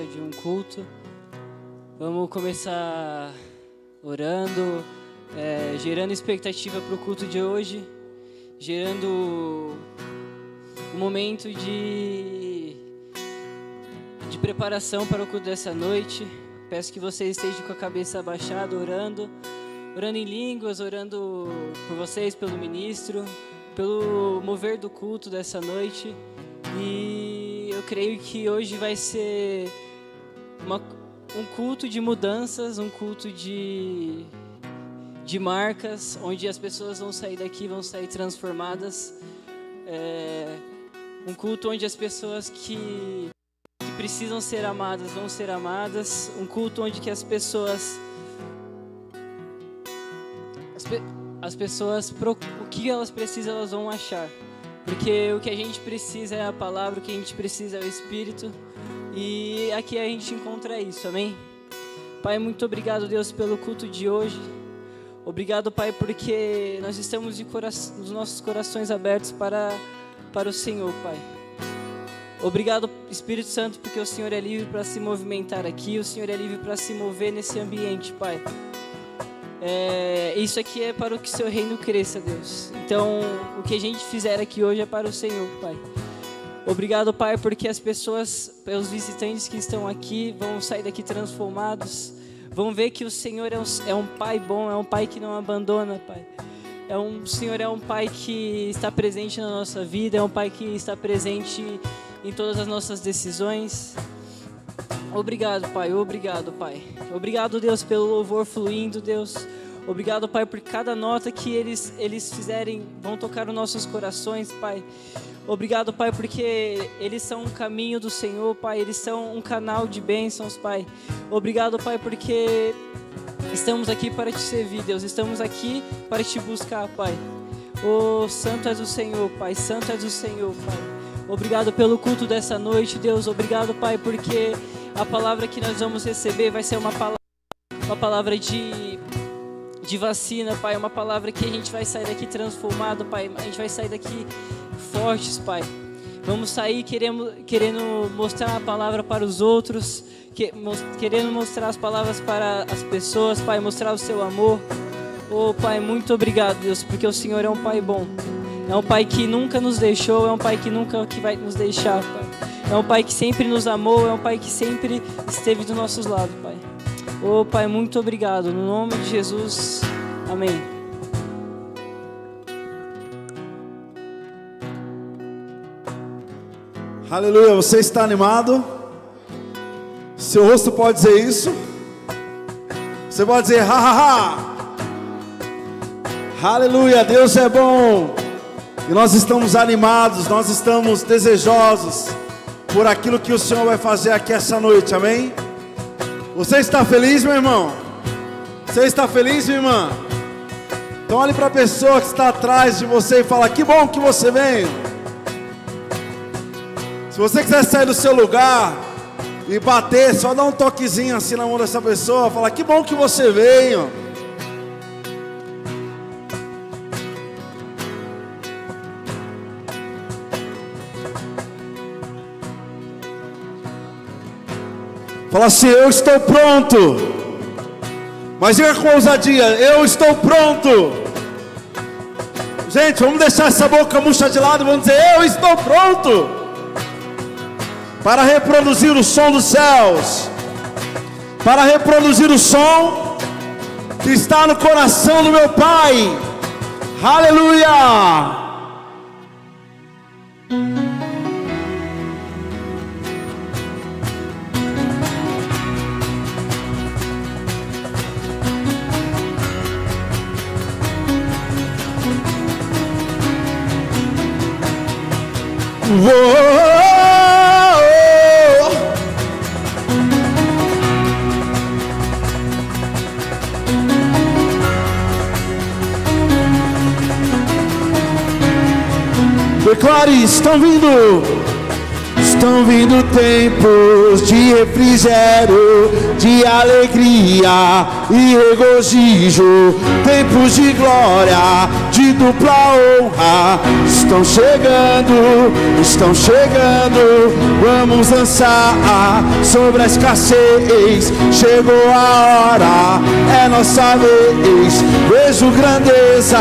de um culto. Vamos começar orando, é, gerando expectativa para o culto de hoje, gerando um momento de, de preparação para o culto dessa noite. Peço que vocês estejam com a cabeça abaixada, orando, orando em línguas, orando por vocês, pelo ministro, pelo mover do culto dessa noite. E eu creio que hoje vai ser uma, um culto de mudanças, um culto de, de marcas, onde as pessoas vão sair daqui, vão sair transformadas. É, um culto onde as pessoas que, que precisam ser amadas vão ser amadas. Um culto onde que as pessoas as, pe, as pessoas o que elas precisam elas vão achar. Porque o que a gente precisa é a palavra, o que a gente precisa é o Espírito. E aqui a gente encontra isso, amém? Pai, muito obrigado, Deus, pelo culto de hoje. Obrigado, Pai, porque nós estamos de os nossos corações abertos para, para o Senhor, Pai. Obrigado, Espírito Santo, porque o Senhor é livre para se movimentar aqui, o Senhor é livre para se mover nesse ambiente, Pai. É, isso aqui é para que seu reino cresça, Deus. Então, o que a gente fizer aqui hoje é para o Senhor, Pai. Obrigado, Pai, porque as pessoas, os visitantes que estão aqui, vão sair daqui transformados. Vão ver que o Senhor é um, é um Pai bom, é um Pai que não abandona, Pai. É um, o Senhor é um Pai que está presente na nossa vida, é um Pai que está presente em todas as nossas decisões. Obrigado, Pai. Obrigado, Pai. Obrigado, Deus, pelo louvor fluindo, Deus. Obrigado, Pai, por cada nota que eles, eles fizerem, vão tocar nos nossos corações, Pai. Obrigado, Pai, porque eles são um caminho do Senhor, Pai. Eles são um canal de bênçãos, Pai. Obrigado, Pai, porque estamos aqui para te servir, Deus. Estamos aqui para te buscar, Pai. Oh, Santo és o Senhor, Pai. Santo és o Senhor, Pai. Obrigado pelo culto dessa noite, Deus. Obrigado, Pai, porque a palavra que nós vamos receber vai ser uma palavra, uma palavra de, de vacina, Pai. Uma palavra que a gente vai sair daqui transformado, Pai. A gente vai sair daqui fortes, Pai. Vamos sair querendo, querendo mostrar a palavra para os outros, que, querendo mostrar as palavras para as pessoas, Pai. Mostrar o seu amor. Oh, Pai, muito obrigado, Deus, porque o Senhor é um Pai bom. É um Pai que nunca nos deixou, é um Pai que nunca que vai nos deixar, Pai. É um Pai que sempre nos amou, é um Pai que sempre esteve do nossos lados, Pai. Oh, Pai, muito obrigado. No nome de Jesus, amém. Aleluia, você está animado? Seu rosto pode dizer isso? Você pode dizer, ha, ha, ha. Aleluia, Deus é bom. E nós estamos animados, nós estamos desejosos por aquilo que o Senhor vai fazer aqui essa noite, amém? Você está feliz, meu irmão? Você está feliz, minha irmã? Então olhe para a pessoa que está atrás de você e fala: Que bom que você veio. Se você quiser sair do seu lugar e bater, só dá um toquezinho assim na mão dessa pessoa, fala: Que bom que você veio. Fala assim: Eu estou pronto. Mas diga com ousadia: Eu estou pronto. Gente, vamos deixar essa boca murcha de lado. Vamos dizer: Eu estou pronto. Para reproduzir o som dos céus. Para reproduzir o som que está no coração do meu Pai. Aleluia. Declare, estão vindo, estão vindo tempos de refrigério, de alegria e regozijo, tempos de glória, de dupla honra estão chegando, estão chegando. Vamos dançar sobre a escassez. Chegou a hora, é nossa vez. Vejo grandeza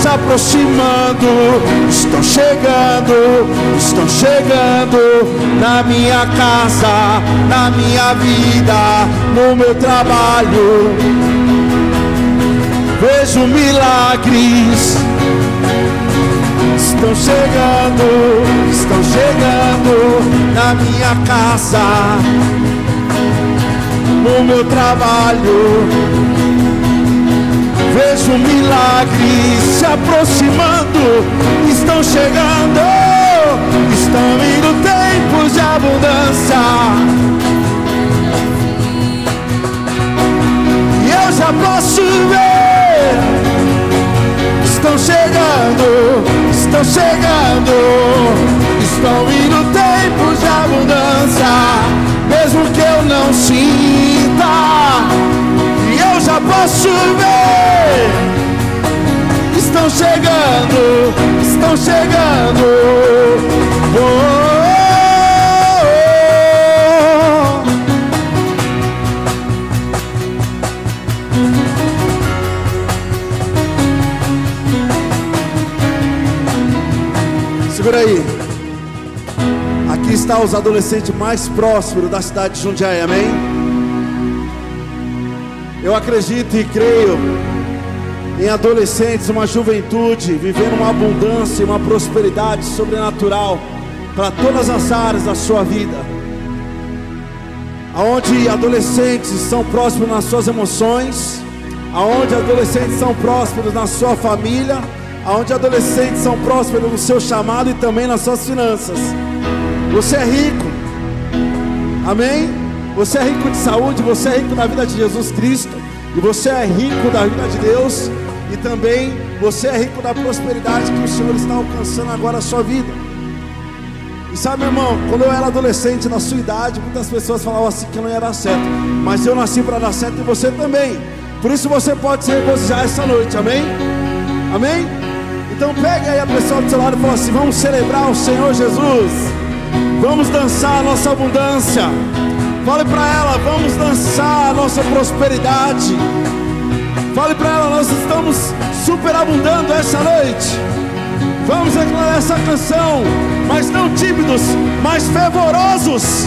se aproximando. Estão chegando, estão chegando na minha casa, na minha vida, no meu trabalho vejo milagres. Estão chegando, estão chegando na minha casa, no meu trabalho. Vejo milagres se aproximando, estão chegando, estão indo tempos de abundância. E eu já posso ver estão chegando, estão chegando, estão indo tempos de abundância, mesmo que eu não sinta, e eu já posso ver. Estão chegando, estão chegando. Oh, Está os adolescentes mais prósperos da cidade de Jundiaí, amém? Eu acredito e creio em adolescentes, uma juventude vivendo uma abundância, uma prosperidade sobrenatural para todas as áreas da sua vida. Aonde adolescentes são prósperos nas suas emoções, aonde adolescentes são prósperos na sua família, onde adolescentes são prósperos no seu chamado e também nas suas finanças. Você é rico, amém? Você é rico de saúde, você é rico na vida de Jesus Cristo, e você é rico da vida de Deus, e também você é rico da prosperidade que o Senhor está alcançando agora na sua vida. E sabe, irmão, quando eu era adolescente, na sua idade, muitas pessoas falavam assim que não ia dar certo, mas eu nasci para dar certo e você também. Por isso você pode se regozijar essa noite, amém? Amém? Então pegue aí a pessoa do seu lado e fala assim: vamos celebrar o Senhor Jesus. Vamos dançar a nossa abundância. Fale para ela, vamos dançar a nossa prosperidade. Fale para ela, nós estamos superabundando essa noite. Vamos declarar essa canção, mas não tímidos, mas fervorosos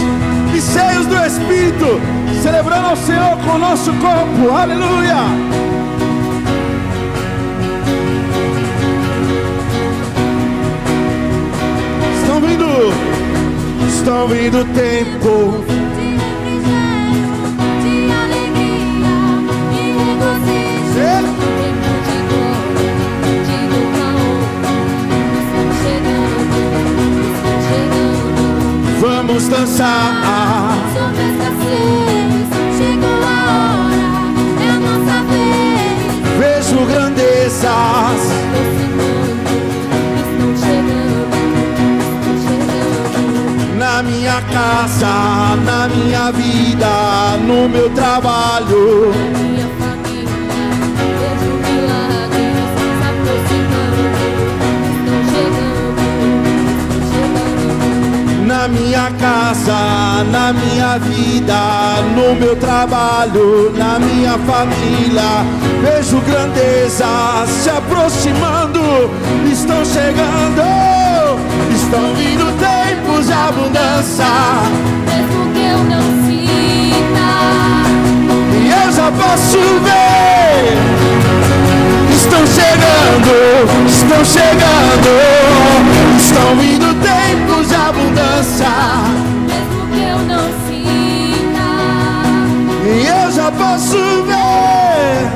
e cheios do Espírito, celebrando ao Senhor com o nosso corpo. Aleluia! vindo, estão vindo tempo. De alegria e regozijo. Tempo de casa, na minha vida, no meu trabalho. Na minha casa, na minha vida, no meu trabalho, na minha família, vejo grandezas se aproximando, estão chegando, estão vindo tempos de abundância, Mesmo que eu não sinta, e eu já posso ver. Estão chegando, estão chegando, estão vindo tempos de abundância. mesmo que eu não sinta, E eu já posso ver.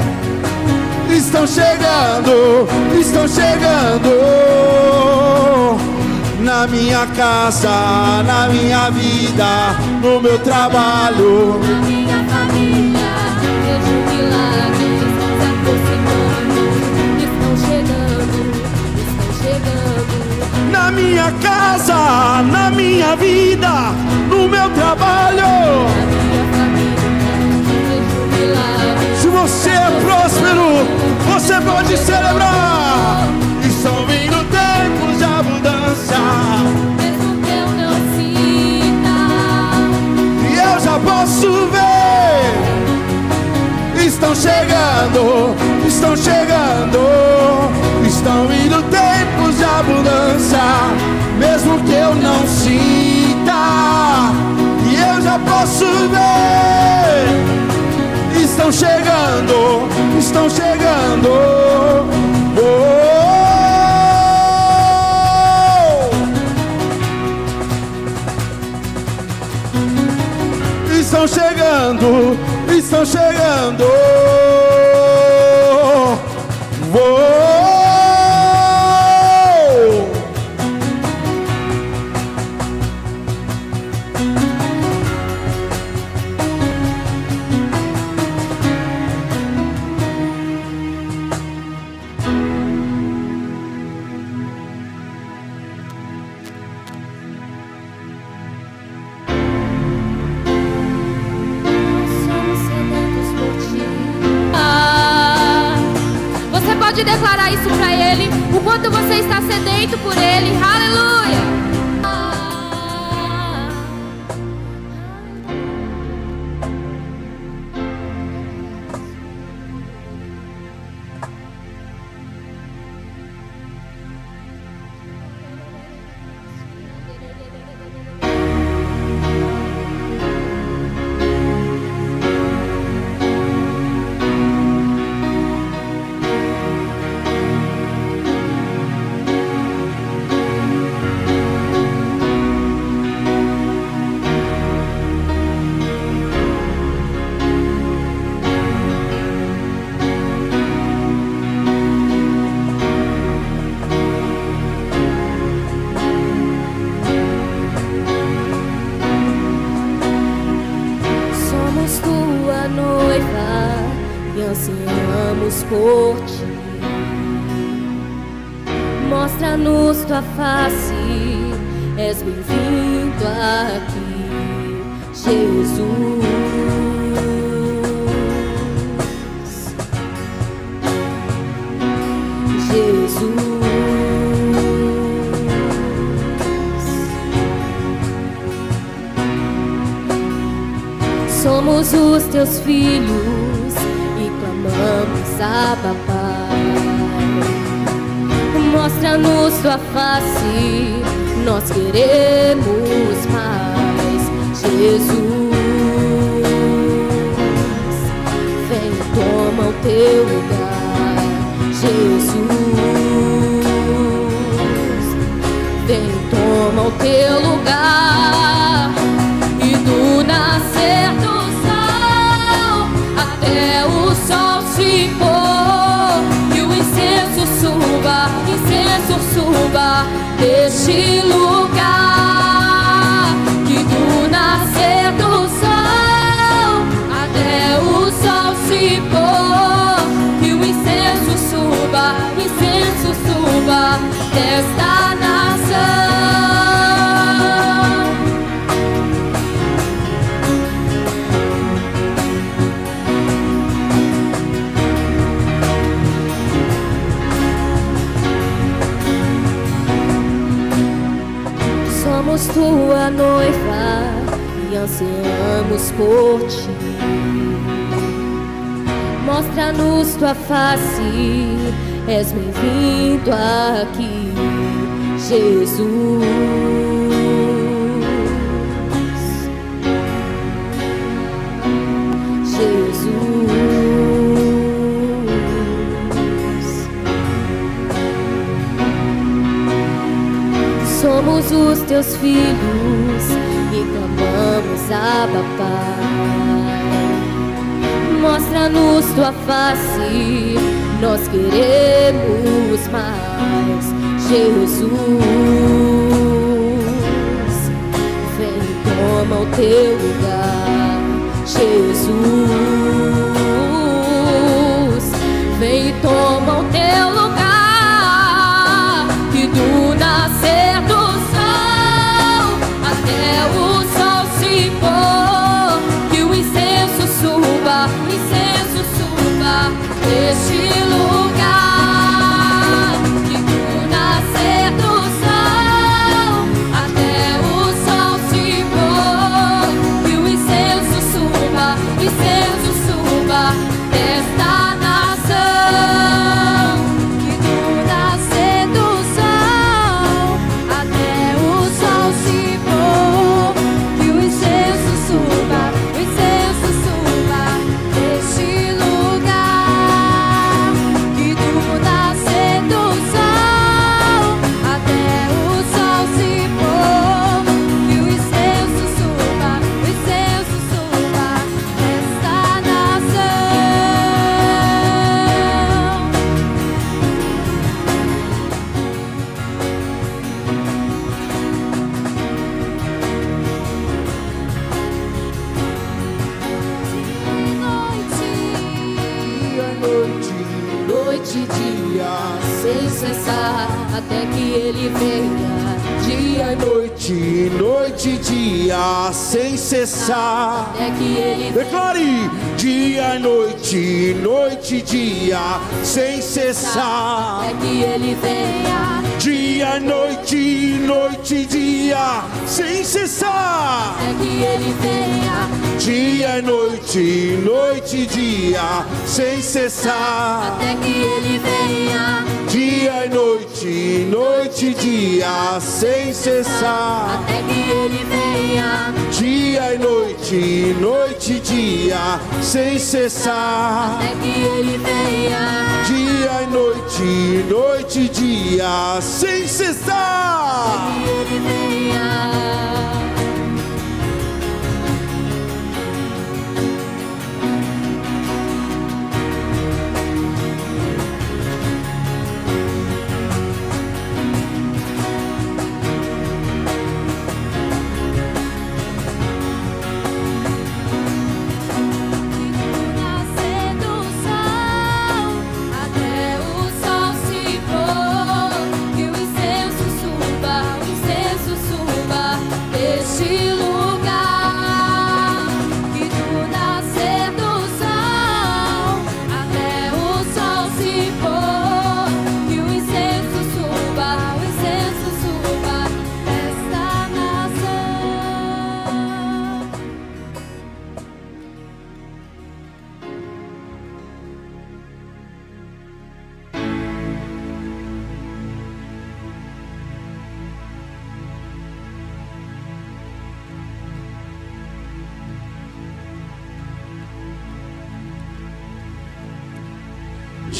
Estão chegando, estão chegando. Na minha casa, na minha vida, no meu trabalho. na minha família, vejo milagres se aproximando. Estão chegando, estão chegando. Na minha casa, na minha vida, no meu trabalho. Na minha família, vejo milagres. Se você é próspero, você pode celebrar. Mesmo que eu não sinta, e eu já posso ver. Estão chegando, estão chegando, estão indo tempos de abundância, mesmo que eu não sinta, e eu já posso ver. Estão chegando, estão chegando. Oh. estão chegando, estão chegando. Quanto você está sedento por ele. Aleluia! Filhos e clamamos a papai. Mostra-nos tua face, nós queremos mais, Jesus. Vem, toma o teu lugar, Jesus. Vem, toma o teu lugar. Sol se pôr, e o incenso suba, incenso suba deste lugar. Que do nascer do sol até o sol se pôr, que o incenso suba, incenso suba desta tua noiva e ansiamos por ti. Mostra-nos tua face, és bem-vindo aqui, Jesus. Somos os teus filhos e clamamos a papai. Mostra-nos tua face, nós queremos mais, Jesus. Vem, toma o teu lugar, Jesus. Vem, toma o deste cessar, até que ele venha. Dia e noite, noite e dia, sem cessar. Até que ele Declare dia e noite, noite e dia, sem cessar. Até que ele venha. Dia e noite, noite e dia, sem cessar. Até que ele venha. Dia e noite, noite e dia, sem cessar. Até que ele venha. Dia e noite, noite e dia, sem cessar. Até que ele venha. Dia e noite, noite e dia, sem cessar. Até que ele venha. Dia e noite, noite e dia, sem cessar. Que ele venha.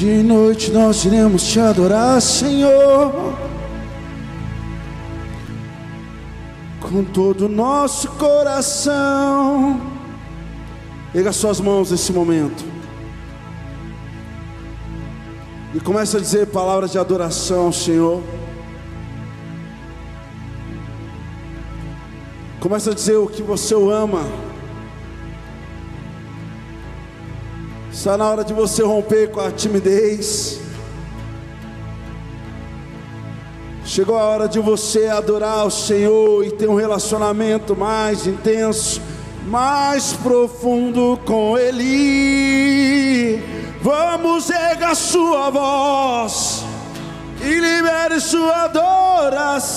De noite nós iremos te adorar, Senhor. Com todo o nosso coração. Pega suas mãos nesse momento. E começa a dizer palavras de adoração Senhor. Começa a dizer o que você ama. Está na hora de você romper com a timidez. Chegou a hora de você adorar o Senhor e ter um relacionamento mais intenso, mais profundo com Ele. Vamos erga sua voz e libere sua adoração.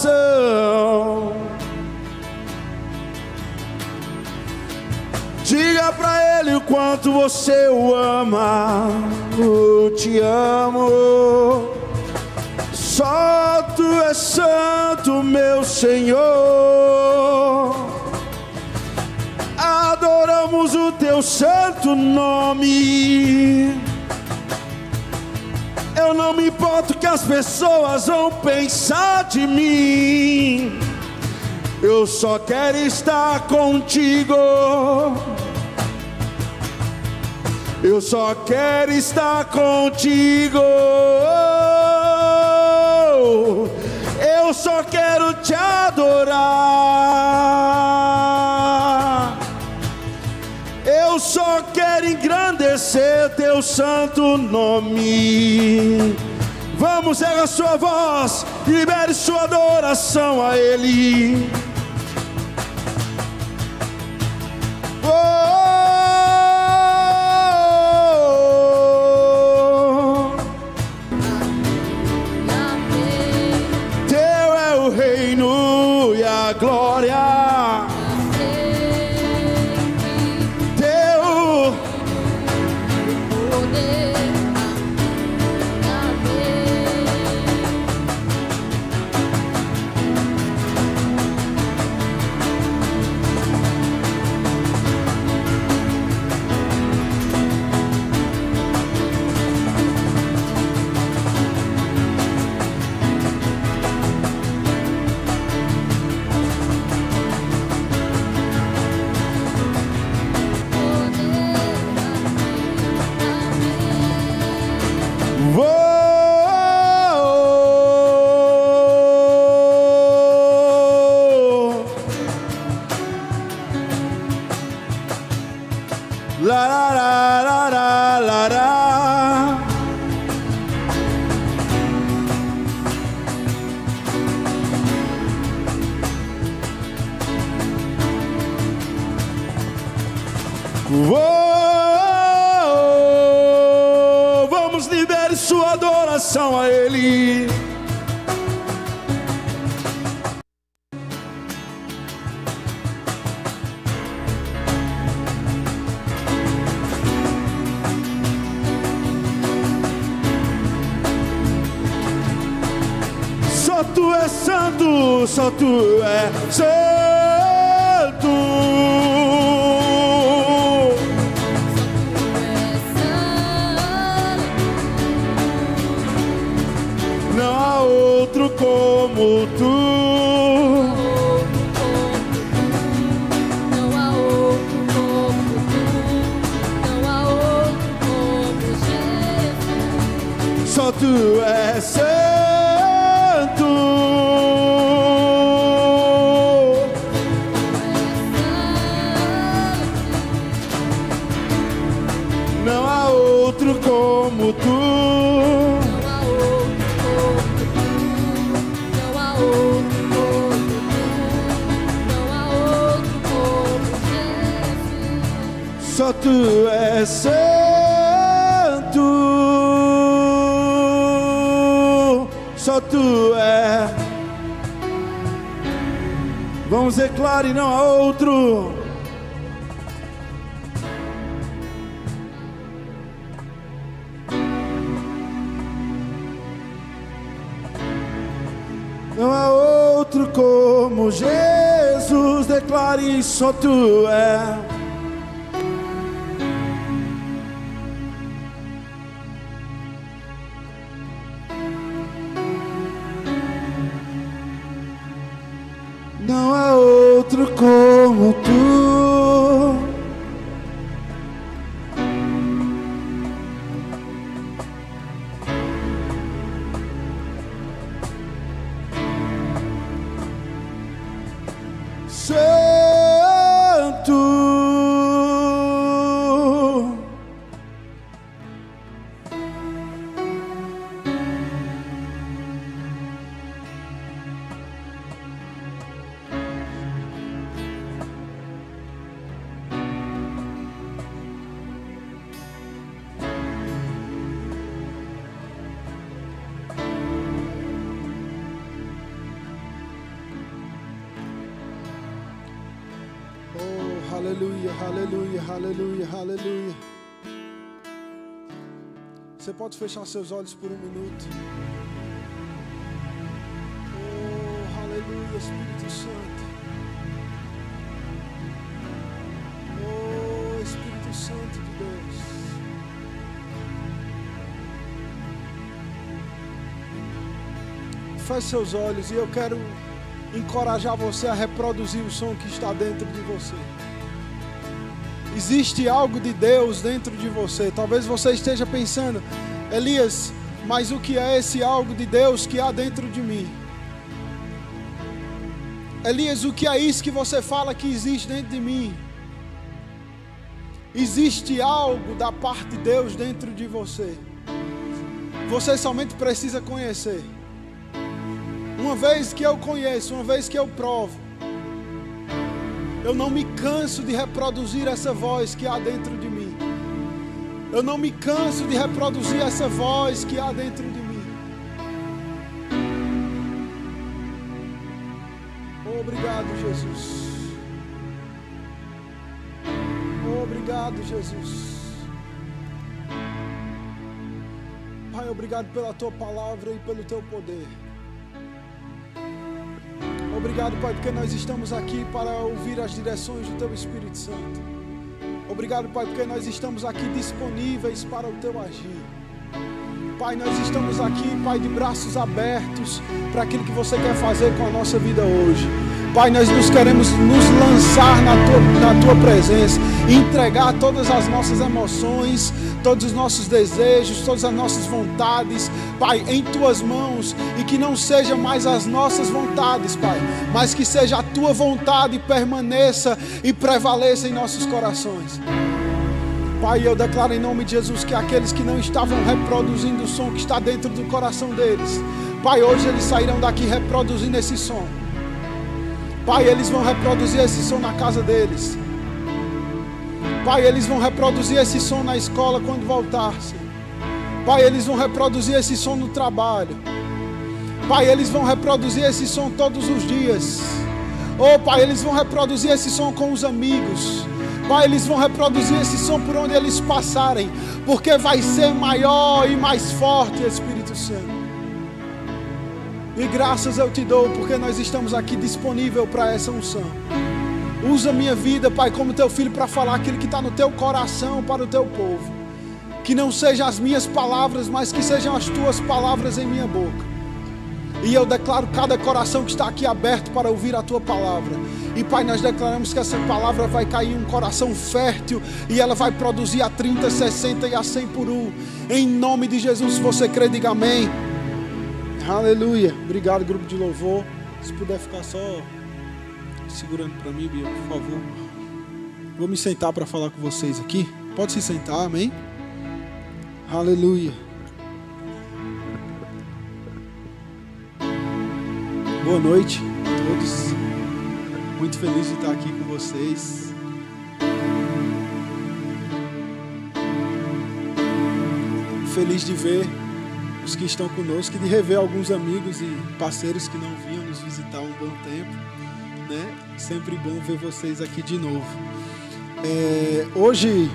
Diga pra ele o quanto você o ama. Eu te amo. Só tu és santo, meu Senhor. Adoramos o teu santo nome. Eu não me importo que as pessoas vão pensar de mim. Eu só quero estar contigo. Eu só quero estar contigo. Eu só quero te adorar. Eu só quero engrandecer teu santo nome. Vamos, erga sua voz, libere sua adoração a Ele. Outro como tu. Não há outro como tu, não há outro como tu, não há outro como Jesus. Só tu és santo. Só tu é. Vamos declarar e não há outro. Outro como Jesus. Declare só tu é. Pode fechar seus olhos por um minuto. Oh, aleluia, Espírito Santo. Oh, Espírito Santo de Deus. Feche seus olhos e eu quero encorajar você a reproduzir o som que está dentro de você. Existe algo de Deus dentro de você. Talvez você esteja pensando, Elias, mas o que é esse algo de Deus que há dentro de mim? Elias, o que é isso que você fala que existe dentro de mim? Existe algo da parte de Deus dentro de você. Você somente precisa conhecer. Uma vez que eu conheço, uma vez que eu provo, eu não me canso de reproduzir essa voz que há dentro de. Eu não me canso de reproduzir essa voz que há dentro de mim. Obrigado, Jesus. Obrigado, Jesus. Pai, obrigado pela tua palavra e pelo teu poder. Obrigado, Pai, porque nós estamos aqui para ouvir as direções do Teu Espírito Santo. Obrigado, Pai, porque nós estamos aqui disponíveis para o Teu agir. Pai, nós estamos aqui, Pai, de braços abertos para aquilo que você quer fazer com a nossa vida hoje. Pai, nós nos queremos nos lançar na tua, na tua presença, entregar todas as nossas emoções, todos os nossos desejos, todas as nossas vontades, Pai, em tuas mãos e que não seja mais as nossas vontades, Pai, mas que seja a tua vontade permaneça e prevaleça em nossos corações. Pai, eu declaro em nome de Jesus que aqueles que não estavam reproduzindo o som que está dentro do coração deles, Pai, hoje eles sairão daqui reproduzindo esse som. Pai, eles vão reproduzir esse som na casa deles. Pai, eles vão reproduzir esse som na escola quando voltar. Pai, eles vão reproduzir esse som no trabalho. Pai, eles vão reproduzir esse som todos os dias. Oh, Pai, eles vão reproduzir esse som com os amigos. Pai, eles vão reproduzir esse som por onde eles passarem, porque vai ser maior e mais forte, Espírito Santo. E graças eu te dou, porque nós estamos aqui disponível para essa unção. Usa minha vida, Pai, como teu filho, para falar aquilo que está no teu coração para o teu povo. Que não sejam as minhas palavras, mas que sejam as tuas palavras em minha boca. E eu declaro cada coração que está aqui aberto para ouvir a tua palavra. E Pai, nós declaramos que essa palavra vai cair em um coração fértil e ela vai produzir a 30, 60 e a 100 por um. Em nome de Jesus, se você crê, diga amém. Aleluia. Obrigado, grupo de louvor. Se puder ficar só segurando para mim, Bia, por favor. Vou me sentar para falar com vocês aqui. Pode se sentar, amém? Aleluia. Boa noite a todos. Feliz de estar aqui com vocês. Feliz de ver os que estão conosco e de rever alguns amigos e parceiros que não vinham nos visitar há um bom tempo. Né? Sempre bom ver vocês aqui de novo. É, hoje,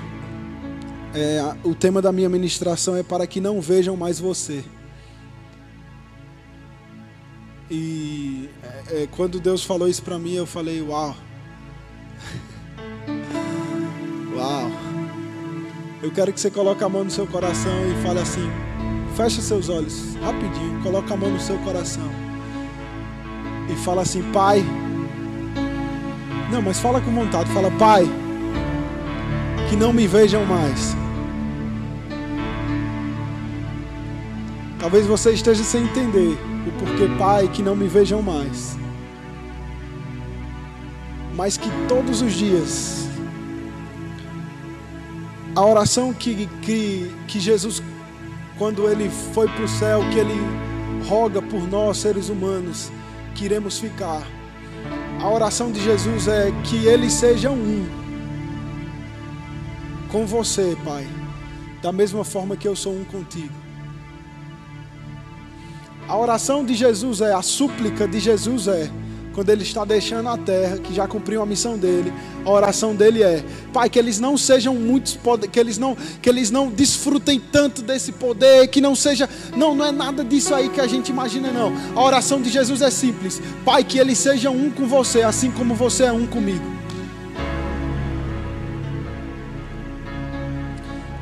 é, o tema da minha ministração é para que não vejam mais você. E é, é quando Deus falou isso para mim, eu falei: Uau! Uau! Eu quero que você coloque a mão no seu coração e fale assim: Feche seus olhos, rapidinho, coloque a mão no seu coração. E fala assim: Pai. Não, mas fala com vontade, fala: Pai, que não me vejam mais. Talvez você esteja sem entender o porquê, Pai, que não me vejam mais. Mas que todos os dias, a oração que, que, que Jesus, quando ele foi para o céu, que ele roga por nós, seres humanos, que iremos ficar. A oração de Jesus é que eles sejam um com você, Pai, da mesma forma que eu sou um contigo. A oração de Jesus é, a súplica de Jesus é, quando ele está deixando a terra, que já cumpriu a missão dele, a oração dele é: Pai, que eles não sejam muitos que eles não, que eles não desfrutem tanto desse poder, que não seja, não, não é nada disso aí que a gente imagina não. A oração de Jesus é simples: Pai, que eles sejam um com você, assim como você é um comigo.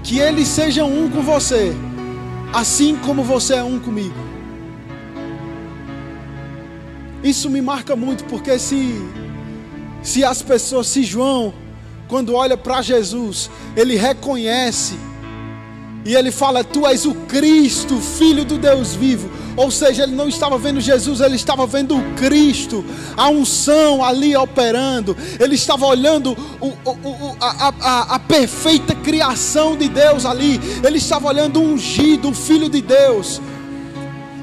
Que eles sejam um com você, assim como você é um comigo. Isso me marca muito, porque se, se as pessoas, se João, quando olha para Jesus, ele reconhece e ele fala: Tu és o Cristo, Filho do Deus vivo. Ou seja, ele não estava vendo Jesus, ele estava vendo o Cristo, a unção ali operando. Ele estava olhando o, o, o, a, a, a, perfeita criação de Deus ali. Ele estava olhando o ungido, o Filho de Deus.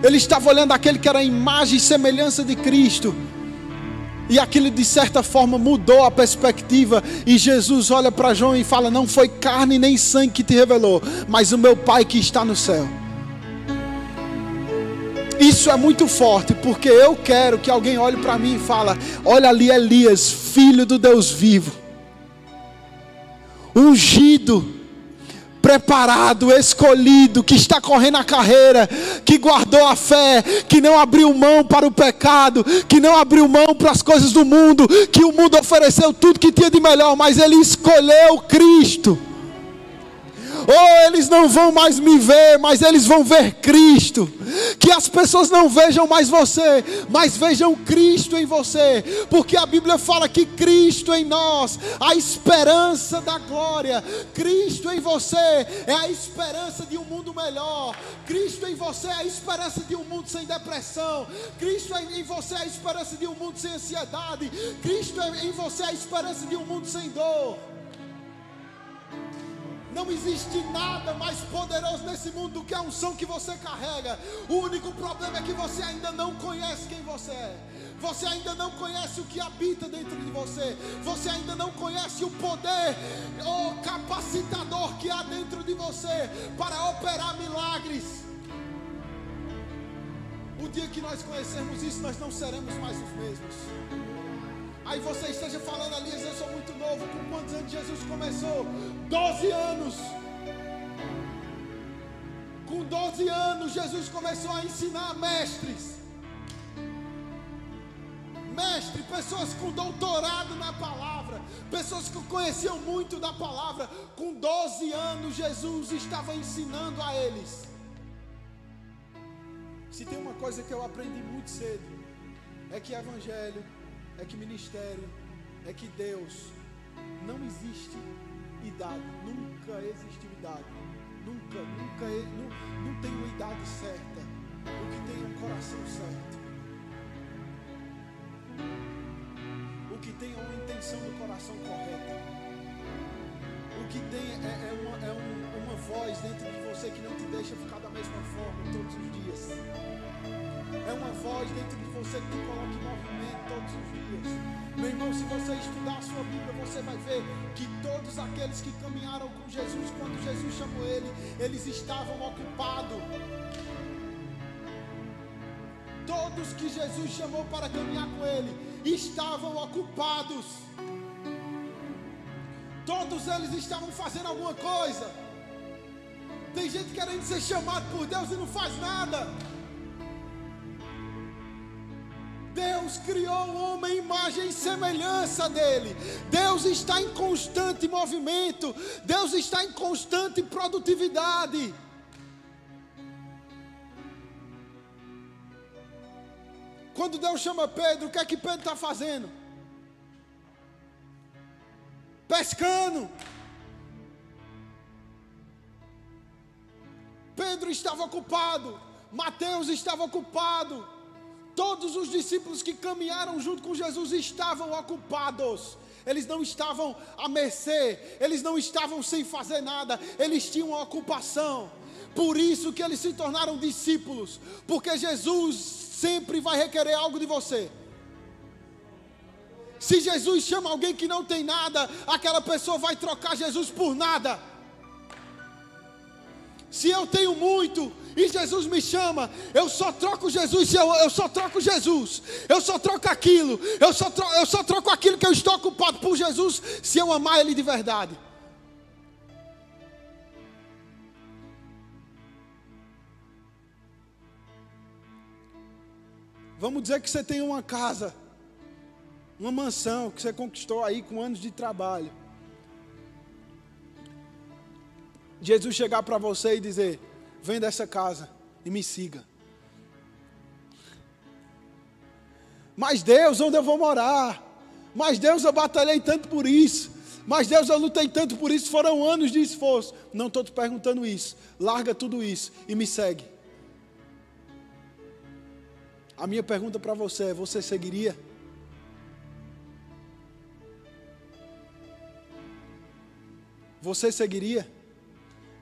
Ele estava olhando aquele que era a imagem e semelhança de Cristo. E aquilo de certa forma mudou a perspectiva. E Jesus olha para João e fala: Não foi carne nem sangue que te revelou, mas o meu Pai que está no céu. Isso é muito forte, porque eu quero que alguém olhe para mim e fala: Olha ali Elias, filho do Deus vivo, ungido preparado, escolhido, que está correndo a carreira, que guardou a fé, que não abriu mão para o pecado, que não abriu mão para as coisas do mundo, que o mundo ofereceu tudo que tinha de melhor, mas ele escolheu Cristo. Oh, eles não vão mais me ver, mas eles vão ver Cristo. Que as pessoas não vejam mais você, mas vejam Cristo em você, porque a Bíblia fala que Cristo em nós, a esperança da glória. Cristo em você é a esperança de um mundo melhor. Cristo em você é a esperança de um mundo sem depressão. Cristo em você é a esperança de um mundo sem ansiedade. Cristo em você é a esperança de um mundo sem dor. Não existe nada mais poderoso nesse mundo do que a unção que você carrega. O único problema é que você ainda não conhece quem você é. Você ainda não conhece o que habita dentro de você. Você ainda não conhece o poder, o capacitador que há dentro de você para operar milagres. O dia que nós conhecermos isso, nós não seremos mais os mesmos. Aí você esteja falando ali, eu sou muito novo. Com quantos anos Jesus começou? 12 anos. Com 12 anos, Jesus começou a ensinar mestres. Mestre, pessoas com doutorado na palavra, pessoas que conheciam muito da palavra. Com 12 anos, Jesus estava ensinando a eles. Se tem uma coisa que eu aprendi muito cedo, é que evangelho, é que ministério, é que Deus. Não existe idade, nunca existiu idade, nunca, nunca, não, não tem uma idade certa, o que tem um coração certo, o que tem uma intenção do coração correta, o que tem é, é, uma, é um, uma voz dentro de você que não te deixa ficar da mesma forma todos os dias. É uma voz dentro de você que te coloca em movimento todos os dias. Meu irmão, se você estudar a sua Bíblia, você vai ver que todos aqueles que caminharam com Jesus, quando Jesus chamou ele, eles estavam ocupados. Todos que Jesus chamou para caminhar com ele estavam ocupados. Todos eles estavam fazendo alguma coisa. Tem gente querendo ser chamado por Deus e não faz nada. Deus criou o homem imagem e semelhança dele. Deus está em constante movimento. Deus está em constante produtividade. Quando Deus chama Pedro, o que é que Pedro está fazendo? Pescando. Pedro estava ocupado. Mateus estava ocupado. Todos os discípulos que caminharam junto com Jesus estavam ocupados. Eles não estavam à mercê, eles não estavam sem fazer nada, eles tinham uma ocupação. Por isso que eles se tornaram discípulos, porque Jesus sempre vai requerer algo de você. Se Jesus chama alguém que não tem nada, aquela pessoa vai trocar Jesus por nada. Se eu tenho muito e Jesus me chama, eu só troco Jesus, eu, eu só troco Jesus, eu só troco aquilo, eu só, troco, eu só troco aquilo que eu estou ocupado por Jesus, se eu amar Ele de verdade. Vamos dizer que você tem uma casa, uma mansão que você conquistou aí com anos de trabalho. Jesus chegar para você e dizer: Vem dessa casa e me siga. Mas Deus, onde eu vou morar? Mas Deus, eu batalhei tanto por isso. Mas Deus, eu lutei tanto por isso. Foram anos de esforço. Não estou te perguntando isso. Larga tudo isso e me segue. A minha pergunta para você é: você seguiria? Você seguiria?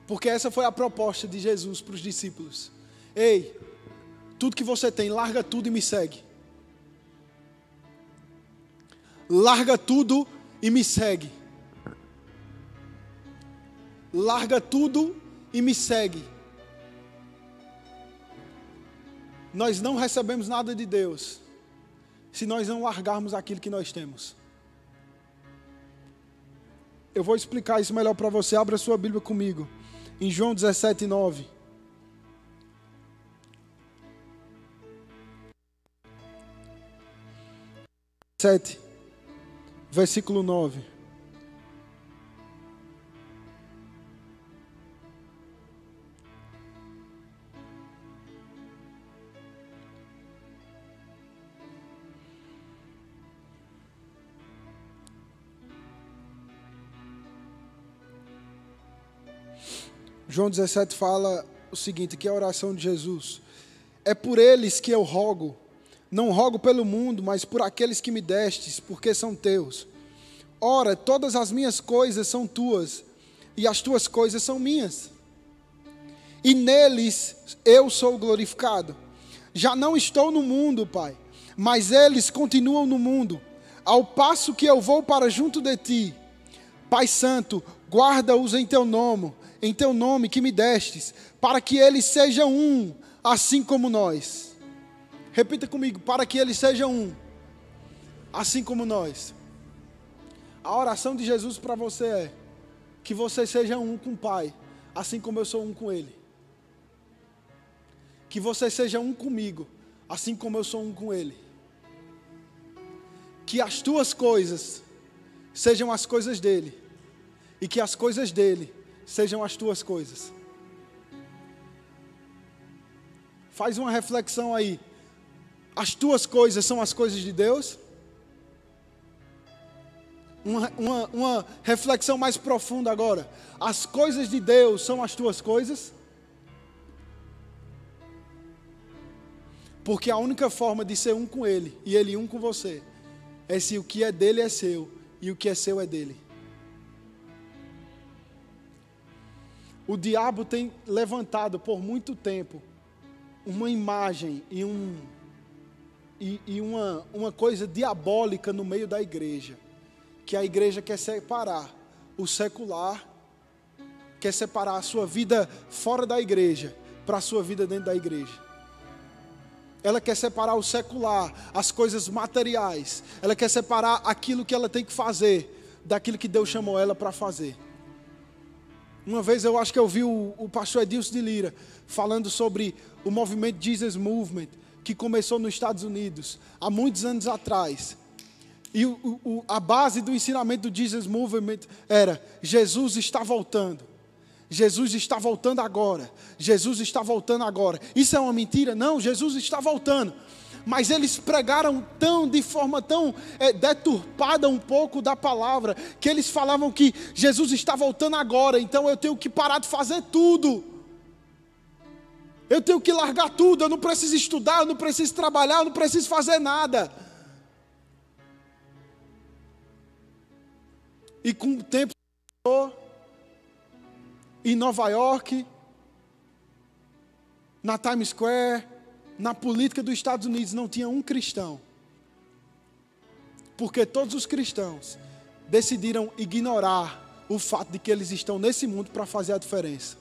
Porque essa foi a proposta de Jesus para os discípulos. Ei, tudo que você tem, larga tudo e me segue. Larga tudo e me segue. Larga tudo e me segue. Nós não recebemos nada de Deus se nós não largarmos aquilo que nós temos. Eu vou explicar isso melhor para você. Abra sua Bíblia comigo em João 17, 9. Sete, versículo 9. João 17 fala o seguinte, que é a oração de Jesus. É por eles que eu rogo, não rogo pelo mundo, mas por aqueles que me destes, porque são teus. Ora, todas as minhas coisas são tuas, e as tuas coisas são minhas. E neles eu sou glorificado. Já não estou no mundo, Pai, mas eles continuam no mundo, ao passo que eu vou para junto de ti. Pai Santo, guarda-os em teu nome, em teu nome que me destes, para que eles sejam um, assim como nós. Repita comigo, para que eles sejam um, assim como nós. A oração de Jesus para você é que você seja um com o Pai, assim como eu sou um com Ele. Que você seja um comigo, assim como eu sou um com Ele. Que as tuas coisas sejam as coisas dele, e que as coisas dele sejam as tuas coisas. Faz uma reflexão aí. As tuas coisas são as coisas de Deus? Uma, uma, uma reflexão mais profunda agora. As coisas de Deus são as tuas coisas? Porque a única forma de ser um com Ele e Ele um com você é se o que é dele é seu e o que é seu é dele. O diabo tem levantado por muito tempo uma imagem e, um, e, e uma, uma coisa diabólica no meio da igreja que a igreja quer separar o secular, quer separar a sua vida fora da igreja para a sua vida dentro da igreja. Ela quer separar o secular, as coisas materiais. Ela quer separar aquilo que ela tem que fazer daquilo que Deus chamou ela para fazer. Uma vez eu acho que eu vi o, o pastor Edilson de Lira falando sobre o movimento Jesus Movement, que começou nos Estados Unidos há muitos anos atrás. E o, o, a base do ensinamento do Jesus Movement era: Jesus está voltando. Jesus está voltando agora. Jesus está voltando agora. Isso é uma mentira? Não, Jesus está voltando. Mas eles pregaram tão de forma tão é, deturpada um pouco da palavra que eles falavam que Jesus está voltando agora. Então eu tenho que parar de fazer tudo. Eu tenho que largar tudo. Eu não preciso estudar, eu não preciso trabalhar, eu não preciso fazer nada. E com o tempo em Nova York, na Times Square, na política dos Estados Unidos não tinha um cristão. Porque todos os cristãos decidiram ignorar o fato de que eles estão nesse mundo para fazer a diferença.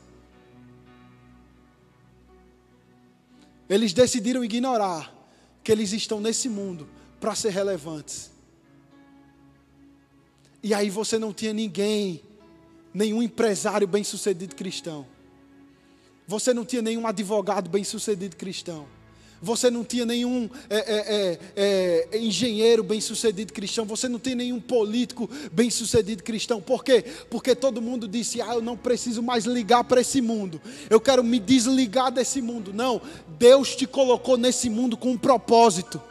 Eles decidiram ignorar que eles estão nesse mundo para ser relevantes. E aí você não tinha ninguém, nenhum empresário bem-sucedido cristão. Você não tinha nenhum advogado bem-sucedido cristão. Você não tinha nenhum é, é, é, é engenheiro bem-sucedido cristão. Você não tem nenhum político bem-sucedido cristão. Por quê? Porque todo mundo disse: Ah, eu não preciso mais ligar para esse mundo. Eu quero me desligar desse mundo. Não, Deus te colocou nesse mundo com um propósito.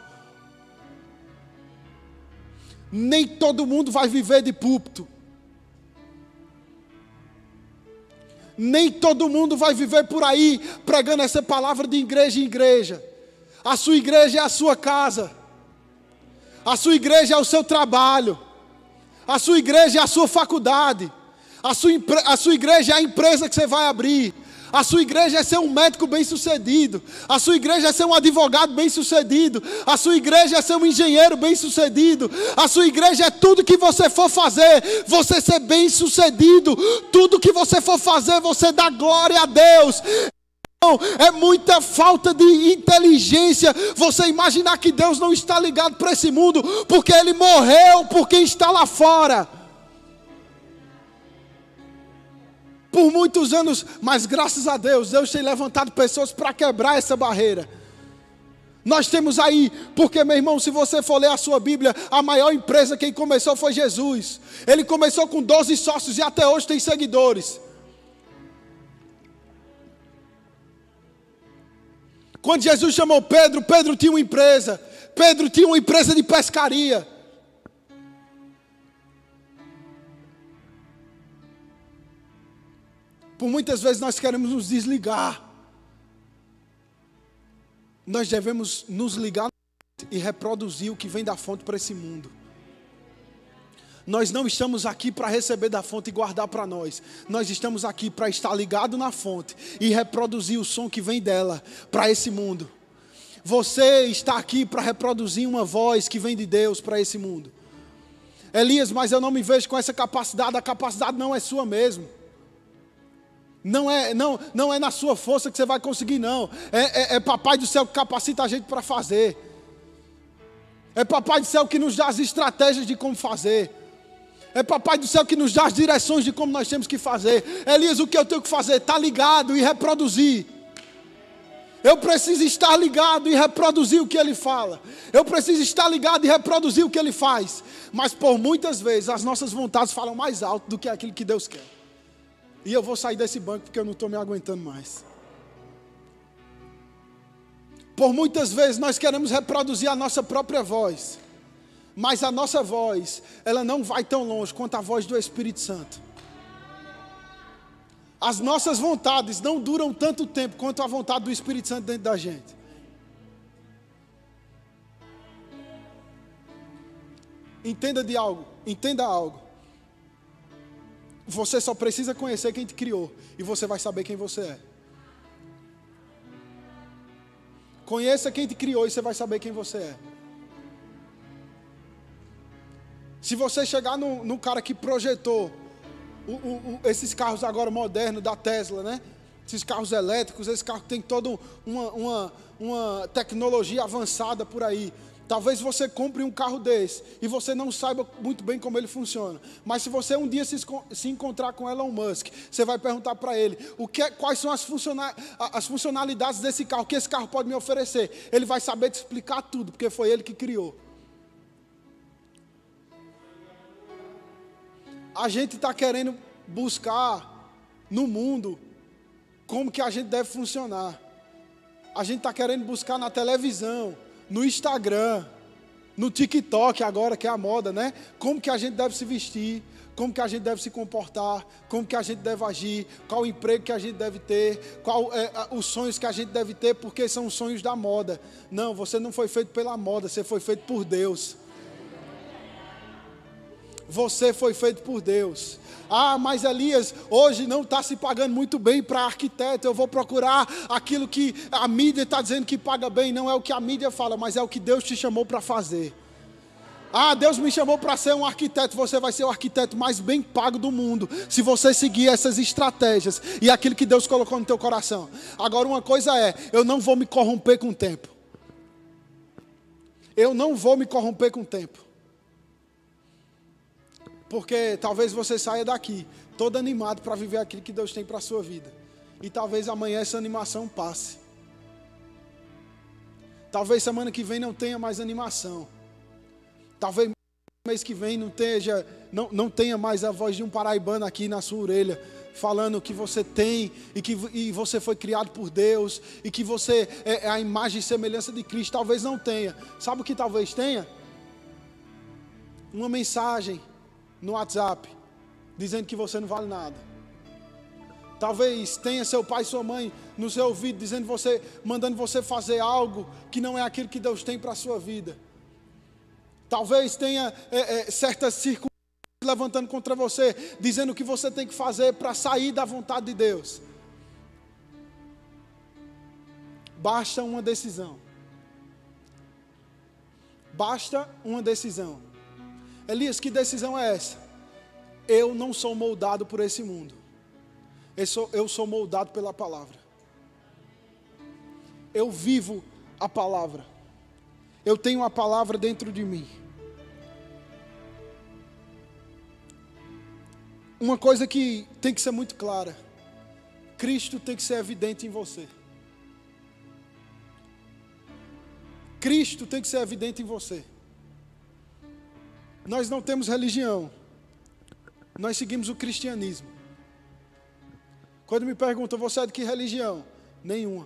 Nem todo mundo vai viver de púlpito. Nem todo mundo vai viver por aí pregando essa palavra de igreja em igreja. A sua igreja é a sua casa. A sua igreja é o seu trabalho. A sua igreja é a sua faculdade. A sua, a sua igreja é a empresa que você vai abrir. A sua igreja é ser um médico bem-sucedido. A sua igreja é ser um advogado bem-sucedido. A sua igreja é ser um engenheiro bem-sucedido. A sua igreja é tudo que você for fazer, você ser bem-sucedido. Tudo que você for fazer, você dá glória a Deus. É muita falta de inteligência você imaginar que Deus não está ligado para esse mundo, porque Ele morreu por quem está lá fora. por muitos anos, mas graças a Deus, Deus tem levantado pessoas para quebrar essa barreira. Nós temos aí, porque meu irmão, se você for ler a sua Bíblia, a maior empresa quem começou foi Jesus. Ele começou com 12 sócios e até hoje tem seguidores. Quando Jesus chamou Pedro, Pedro tinha uma empresa. Pedro tinha uma empresa de pescaria. Por muitas vezes nós queremos nos desligar. Nós devemos nos ligar e reproduzir o que vem da fonte para esse mundo. Nós não estamos aqui para receber da fonte e guardar para nós. Nós estamos aqui para estar ligado na fonte e reproduzir o som que vem dela para esse mundo. Você está aqui para reproduzir uma voz que vem de Deus para esse mundo. Elias, mas eu não me vejo com essa capacidade, a capacidade não é sua mesmo. Não é, não, não é na sua força que você vai conseguir, não. É, é, é Papai do céu que capacita a gente para fazer. É Papai do céu que nos dá as estratégias de como fazer. É Papai do céu que nos dá as direções de como nós temos que fazer. Elias, o que eu tenho que fazer? Está ligado e reproduzir. Eu preciso estar ligado e reproduzir o que ele fala. Eu preciso estar ligado e reproduzir o que ele faz. Mas por muitas vezes as nossas vontades falam mais alto do que aquilo que Deus quer. E eu vou sair desse banco porque eu não estou me aguentando mais. Por muitas vezes nós queremos reproduzir a nossa própria voz. Mas a nossa voz, ela não vai tão longe quanto a voz do Espírito Santo. As nossas vontades não duram tanto tempo quanto a vontade do Espírito Santo dentro da gente. Entenda de algo, entenda algo. Você só precisa conhecer quem te criou e você vai saber quem você é. Conheça quem te criou e você vai saber quem você é. Se você chegar no, no cara que projetou o, o, esses carros agora modernos da Tesla, né? Esses carros elétricos, esse carro tem toda uma, uma, uma tecnologia avançada por aí. Talvez você compre um carro desse e você não saiba muito bem como ele funciona. Mas se você um dia se, se encontrar com Elon Musk, você vai perguntar para ele o que, é, quais são as, as funcionalidades desse carro, o que esse carro pode me oferecer. Ele vai saber te explicar tudo, porque foi ele que criou. A gente está querendo buscar no mundo como que a gente deve funcionar. A gente está querendo buscar na televisão no Instagram, no TikTok agora, que é a moda, né? Como que a gente deve se vestir, como que a gente deve se comportar, como que a gente deve agir, qual emprego que a gente deve ter, qual é, os sonhos que a gente deve ter, porque são os sonhos da moda. Não, você não foi feito pela moda, você foi feito por Deus. Você foi feito por Deus. Ah, mas Elias, hoje não está se pagando muito bem para arquiteto. Eu vou procurar aquilo que a mídia está dizendo que paga bem. Não é o que a mídia fala, mas é o que Deus te chamou para fazer. Ah, Deus me chamou para ser um arquiteto. Você vai ser o arquiteto mais bem pago do mundo, se você seguir essas estratégias e aquilo que Deus colocou no teu coração. Agora, uma coisa é: eu não vou me corromper com o tempo. Eu não vou me corromper com o tempo. Porque talvez você saia daqui todo animado para viver aquilo que Deus tem para a sua vida. E talvez amanhã essa animação passe. Talvez semana que vem não tenha mais animação. Talvez mês que vem não tenha, não, não tenha mais a voz de um paraibano aqui na sua orelha, falando que você tem e que e você foi criado por Deus e que você é, é a imagem e semelhança de Cristo. Talvez não tenha. Sabe o que talvez tenha? Uma mensagem no WhatsApp, dizendo que você não vale nada. Talvez tenha seu pai e sua mãe no seu ouvido dizendo você, mandando você fazer algo que não é aquilo que Deus tem para a sua vida. Talvez tenha é, é, certas circunstâncias levantando contra você, dizendo o que você tem que fazer para sair da vontade de Deus. Basta uma decisão. Basta uma decisão. Elias, que decisão é essa? Eu não sou moldado por esse mundo. Eu sou, eu sou moldado pela palavra. Eu vivo a palavra. Eu tenho a palavra dentro de mim. Uma coisa que tem que ser muito clara: Cristo tem que ser evidente em você. Cristo tem que ser evidente em você. Nós não temos religião. Nós seguimos o cristianismo. Quando me perguntam, você é de que religião? Nenhuma.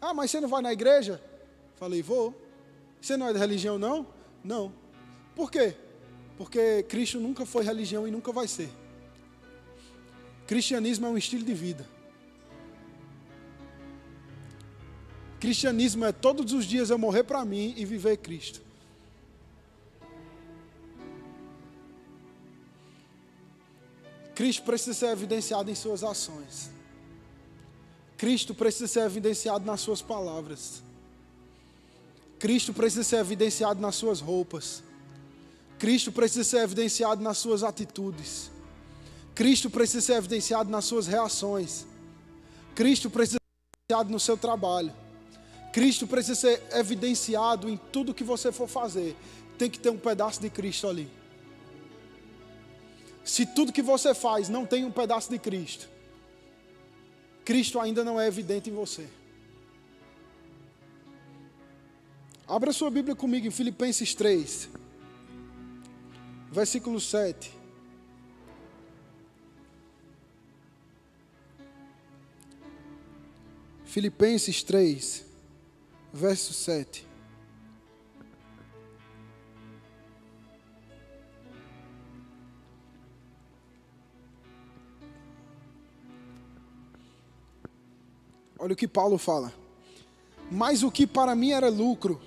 Ah, mas você não vai na igreja? Falei, vou. Você não é de religião, não? Não. Por quê? Porque Cristo nunca foi religião e nunca vai ser. Cristianismo é um estilo de vida. Cristianismo é todos os dias eu morrer para mim e viver Cristo. Cristo precisa ser evidenciado em suas ações. Cristo precisa ser evidenciado nas suas palavras. Cristo precisa ser evidenciado nas suas roupas. Cristo precisa ser evidenciado nas suas atitudes. Cristo precisa ser evidenciado nas suas reações. Cristo precisa ser evidenciado no seu trabalho. Cristo precisa ser evidenciado em tudo que você for fazer. Tem que ter um pedaço de Cristo ali. Se tudo que você faz não tem um pedaço de Cristo, Cristo ainda não é evidente em você. Abra sua Bíblia comigo em Filipenses 3, versículo 7. Filipenses 3, verso 7. Olha o que Paulo fala. Mas o que para mim era lucro,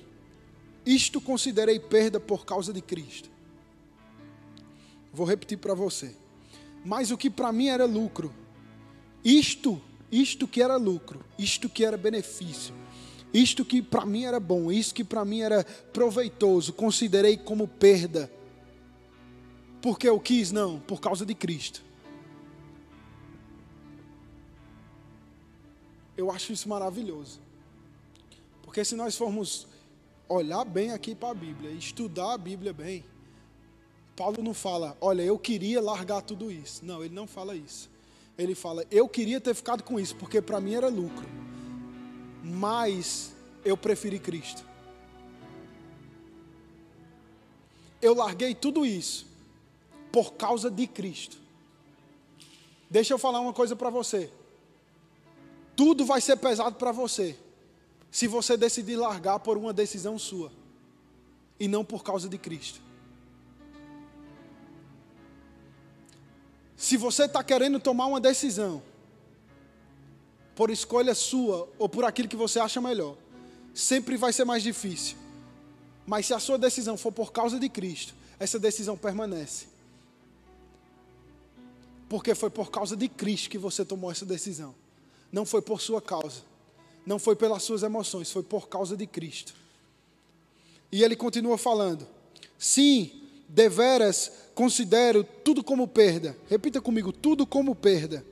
isto considerei perda por causa de Cristo. Vou repetir para você. Mas o que para mim era lucro, isto, isto que era lucro, isto que era benefício, isto que para mim era bom, isto que para mim era proveitoso, considerei como perda. Porque eu quis? Não, por causa de Cristo. Eu acho isso maravilhoso. Porque se nós formos olhar bem aqui para a Bíblia, estudar a Bíblia bem, Paulo não fala, olha, eu queria largar tudo isso. Não, ele não fala isso. Ele fala, eu queria ter ficado com isso, porque para mim era lucro. Mas eu preferi Cristo. Eu larguei tudo isso por causa de Cristo. Deixa eu falar uma coisa para você. Tudo vai ser pesado para você, se você decidir largar por uma decisão sua, e não por causa de Cristo. Se você está querendo tomar uma decisão, por escolha sua ou por aquilo que você acha melhor, sempre vai ser mais difícil. Mas se a sua decisão for por causa de Cristo, essa decisão permanece. Porque foi por causa de Cristo que você tomou essa decisão não foi por sua causa, não foi pelas suas emoções, foi por causa de Cristo. E ele continua falando: sim, deveras considero tudo como perda. Repita comigo: tudo como perda.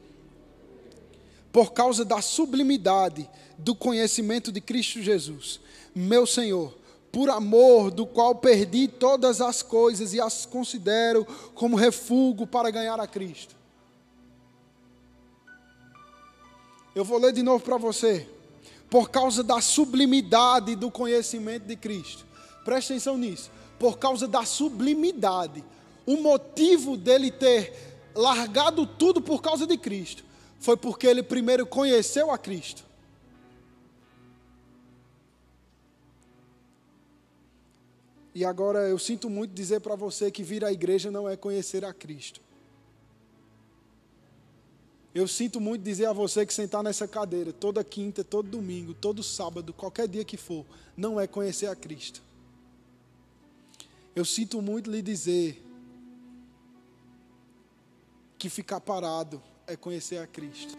Por causa da sublimidade do conhecimento de Cristo Jesus, meu Senhor, por amor do qual perdi todas as coisas e as considero como refúgio para ganhar a Cristo. Eu vou ler de novo para você. Por causa da sublimidade do conhecimento de Cristo. Preste atenção nisso. Por causa da sublimidade. O motivo dele ter largado tudo por causa de Cristo foi porque ele primeiro conheceu a Cristo. E agora eu sinto muito dizer para você que vir à igreja não é conhecer a Cristo. Eu sinto muito dizer a você que sentar nessa cadeira toda quinta, todo domingo, todo sábado, qualquer dia que for, não é conhecer a Cristo. Eu sinto muito lhe dizer que ficar parado é conhecer a Cristo.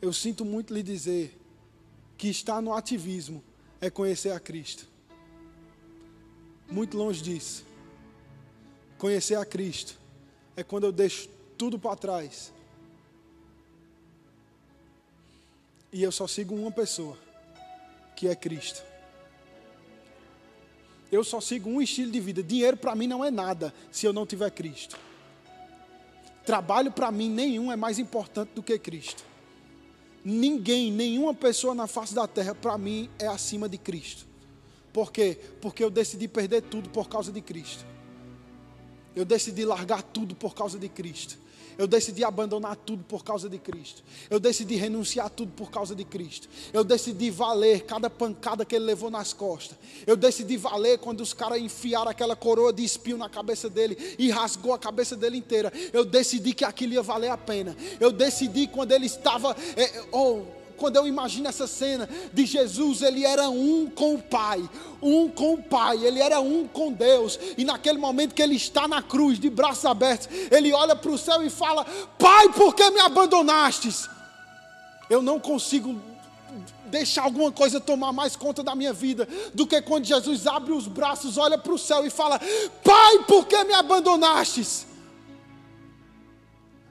Eu sinto muito lhe dizer que estar no ativismo é conhecer a Cristo. Muito longe disso. Conhecer a Cristo é quando eu deixo tudo para trás. E eu só sigo uma pessoa, que é Cristo. Eu só sigo um estilo de vida. Dinheiro para mim não é nada se eu não tiver Cristo. Trabalho para mim nenhum é mais importante do que Cristo. Ninguém, nenhuma pessoa na face da terra para mim é acima de Cristo. Por quê? Porque eu decidi perder tudo por causa de Cristo. Eu decidi largar tudo por causa de Cristo. Eu decidi abandonar tudo por causa de Cristo. Eu decidi renunciar tudo por causa de Cristo. Eu decidi valer cada pancada que ele levou nas costas. Eu decidi valer quando os caras enfiaram aquela coroa de espinho na cabeça dele e rasgou a cabeça dele inteira. Eu decidi que aquilo ia valer a pena. Eu decidi quando ele estava. É, oh, quando eu imagino essa cena de Jesus, ele era um com o Pai, um com o Pai, ele era um com Deus. E naquele momento que ele está na cruz, de braços abertos, ele olha para o céu e fala: Pai, por que me abandonastes? Eu não consigo deixar alguma coisa tomar mais conta da minha vida do que quando Jesus abre os braços, olha para o céu e fala: Pai, por que me abandonastes?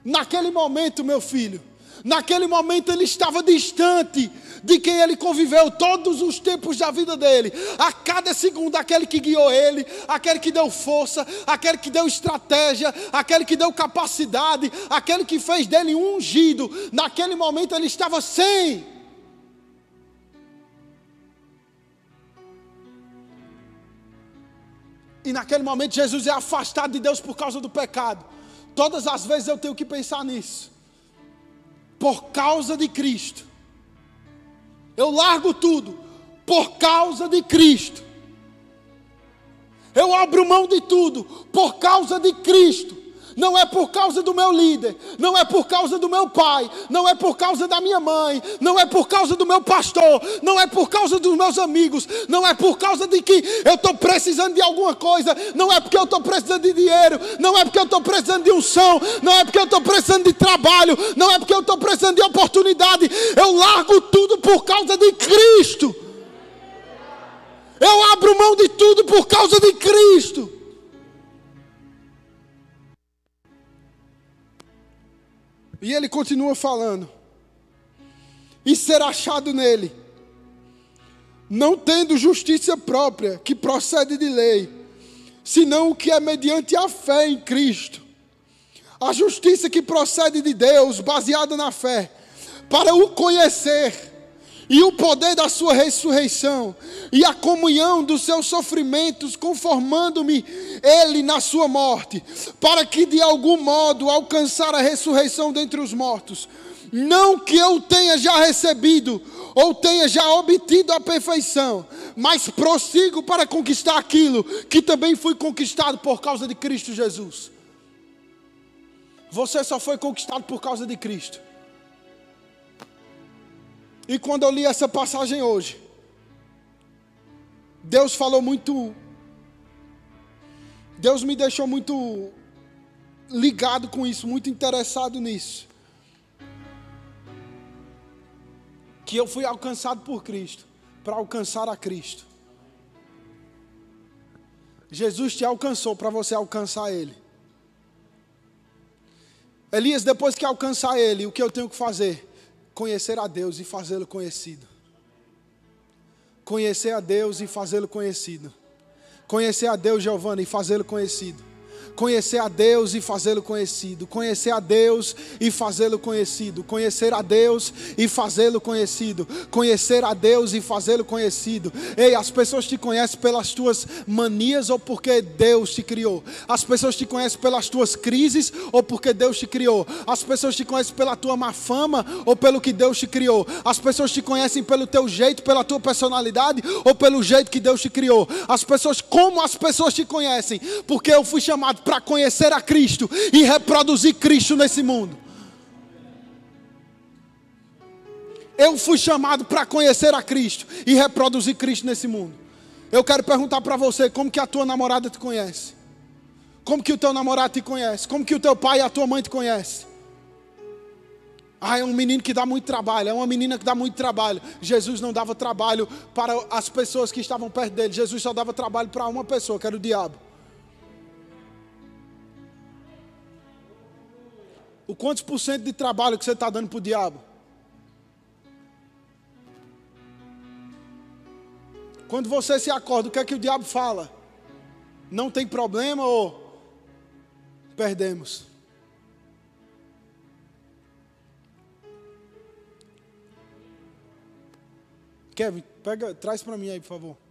Naquele momento, meu filho, naquele momento ele estava distante de quem ele conviveu todos os tempos da vida dele. A cada segundo, aquele que guiou ele, aquele que deu força, aquele que deu estratégia, aquele que deu capacidade, aquele que fez dele um ungido. Naquele momento ele estava sem. E naquele momento Jesus é afastado de Deus por causa do pecado. Todas as vezes eu tenho que pensar nisso. Por causa de Cristo. Eu largo tudo por causa de Cristo. Eu abro mão de tudo por causa de Cristo não é por causa do meu líder, não é por causa do meu pai, não é por causa da minha mãe, não é por causa do meu pastor, não é por causa dos meus amigos, não é por causa de que eu estou precisando de alguma coisa, não é porque eu estou precisando de dinheiro, não é porque eu estou precisando de unção, não é porque eu estou precisando de trabalho, não é porque eu estou precisando de oportunidade, eu largo tudo por causa de Cristo. Eu abro mão de tudo por causa de Cristo. E ele continua falando: e ser achado nele, não tendo justiça própria, que procede de lei, senão o que é mediante a fé em Cristo. A justiça que procede de Deus, baseada na fé, para o conhecer e o poder da sua ressurreição, e a comunhão dos seus sofrimentos, conformando-me ele na sua morte, para que de algum modo alcançar a ressurreição dentre os mortos. Não que eu tenha já recebido ou tenha já obtido a perfeição, mas prossigo para conquistar aquilo que também fui conquistado por causa de Cristo Jesus. Você só foi conquistado por causa de Cristo. E quando eu li essa passagem hoje, Deus falou muito. Deus me deixou muito ligado com isso, muito interessado nisso. Que eu fui alcançado por Cristo, para alcançar a Cristo. Jesus te alcançou para você alcançar Ele. Elias, depois que alcançar Ele, o que eu tenho que fazer? Conhecer a Deus e fazê-lo conhecido. Conhecer a Deus e fazê-lo conhecido. Conhecer a Deus, Giovanna, e fazê-lo conhecido conhecer a Deus e fazê-lo conhecido, conhecer a Deus e fazê-lo conhecido, conhecer a Deus e fazê-lo conhecido, conhecer a Deus e fazê-lo conhecido. Ei, as pessoas te conhecem pelas tuas manias ou porque Deus te criou. As pessoas te conhecem pelas tuas crises ou porque Deus te criou. As pessoas te conhecem pela tua má fama ou pelo que Deus te criou. As pessoas te conhecem pelo teu jeito, pela tua personalidade ou pelo jeito que Deus te criou. As pessoas como as pessoas te conhecem, porque eu fui chamado para conhecer a Cristo e reproduzir Cristo nesse mundo. Eu fui chamado para conhecer a Cristo e reproduzir Cristo nesse mundo. Eu quero perguntar para você, como que a tua namorada te conhece? Como que o teu namorado te conhece? Como que o teu pai e a tua mãe te conhecem? Ah, é um menino que dá muito trabalho, é uma menina que dá muito trabalho. Jesus não dava trabalho para as pessoas que estavam perto dele. Jesus só dava trabalho para uma pessoa, que era o diabo. O quantos por cento de trabalho que você está dando para o diabo? Quando você se acorda, o que é que o diabo fala? Não tem problema ou perdemos? Kevin, pega, traz para mim aí, por favor.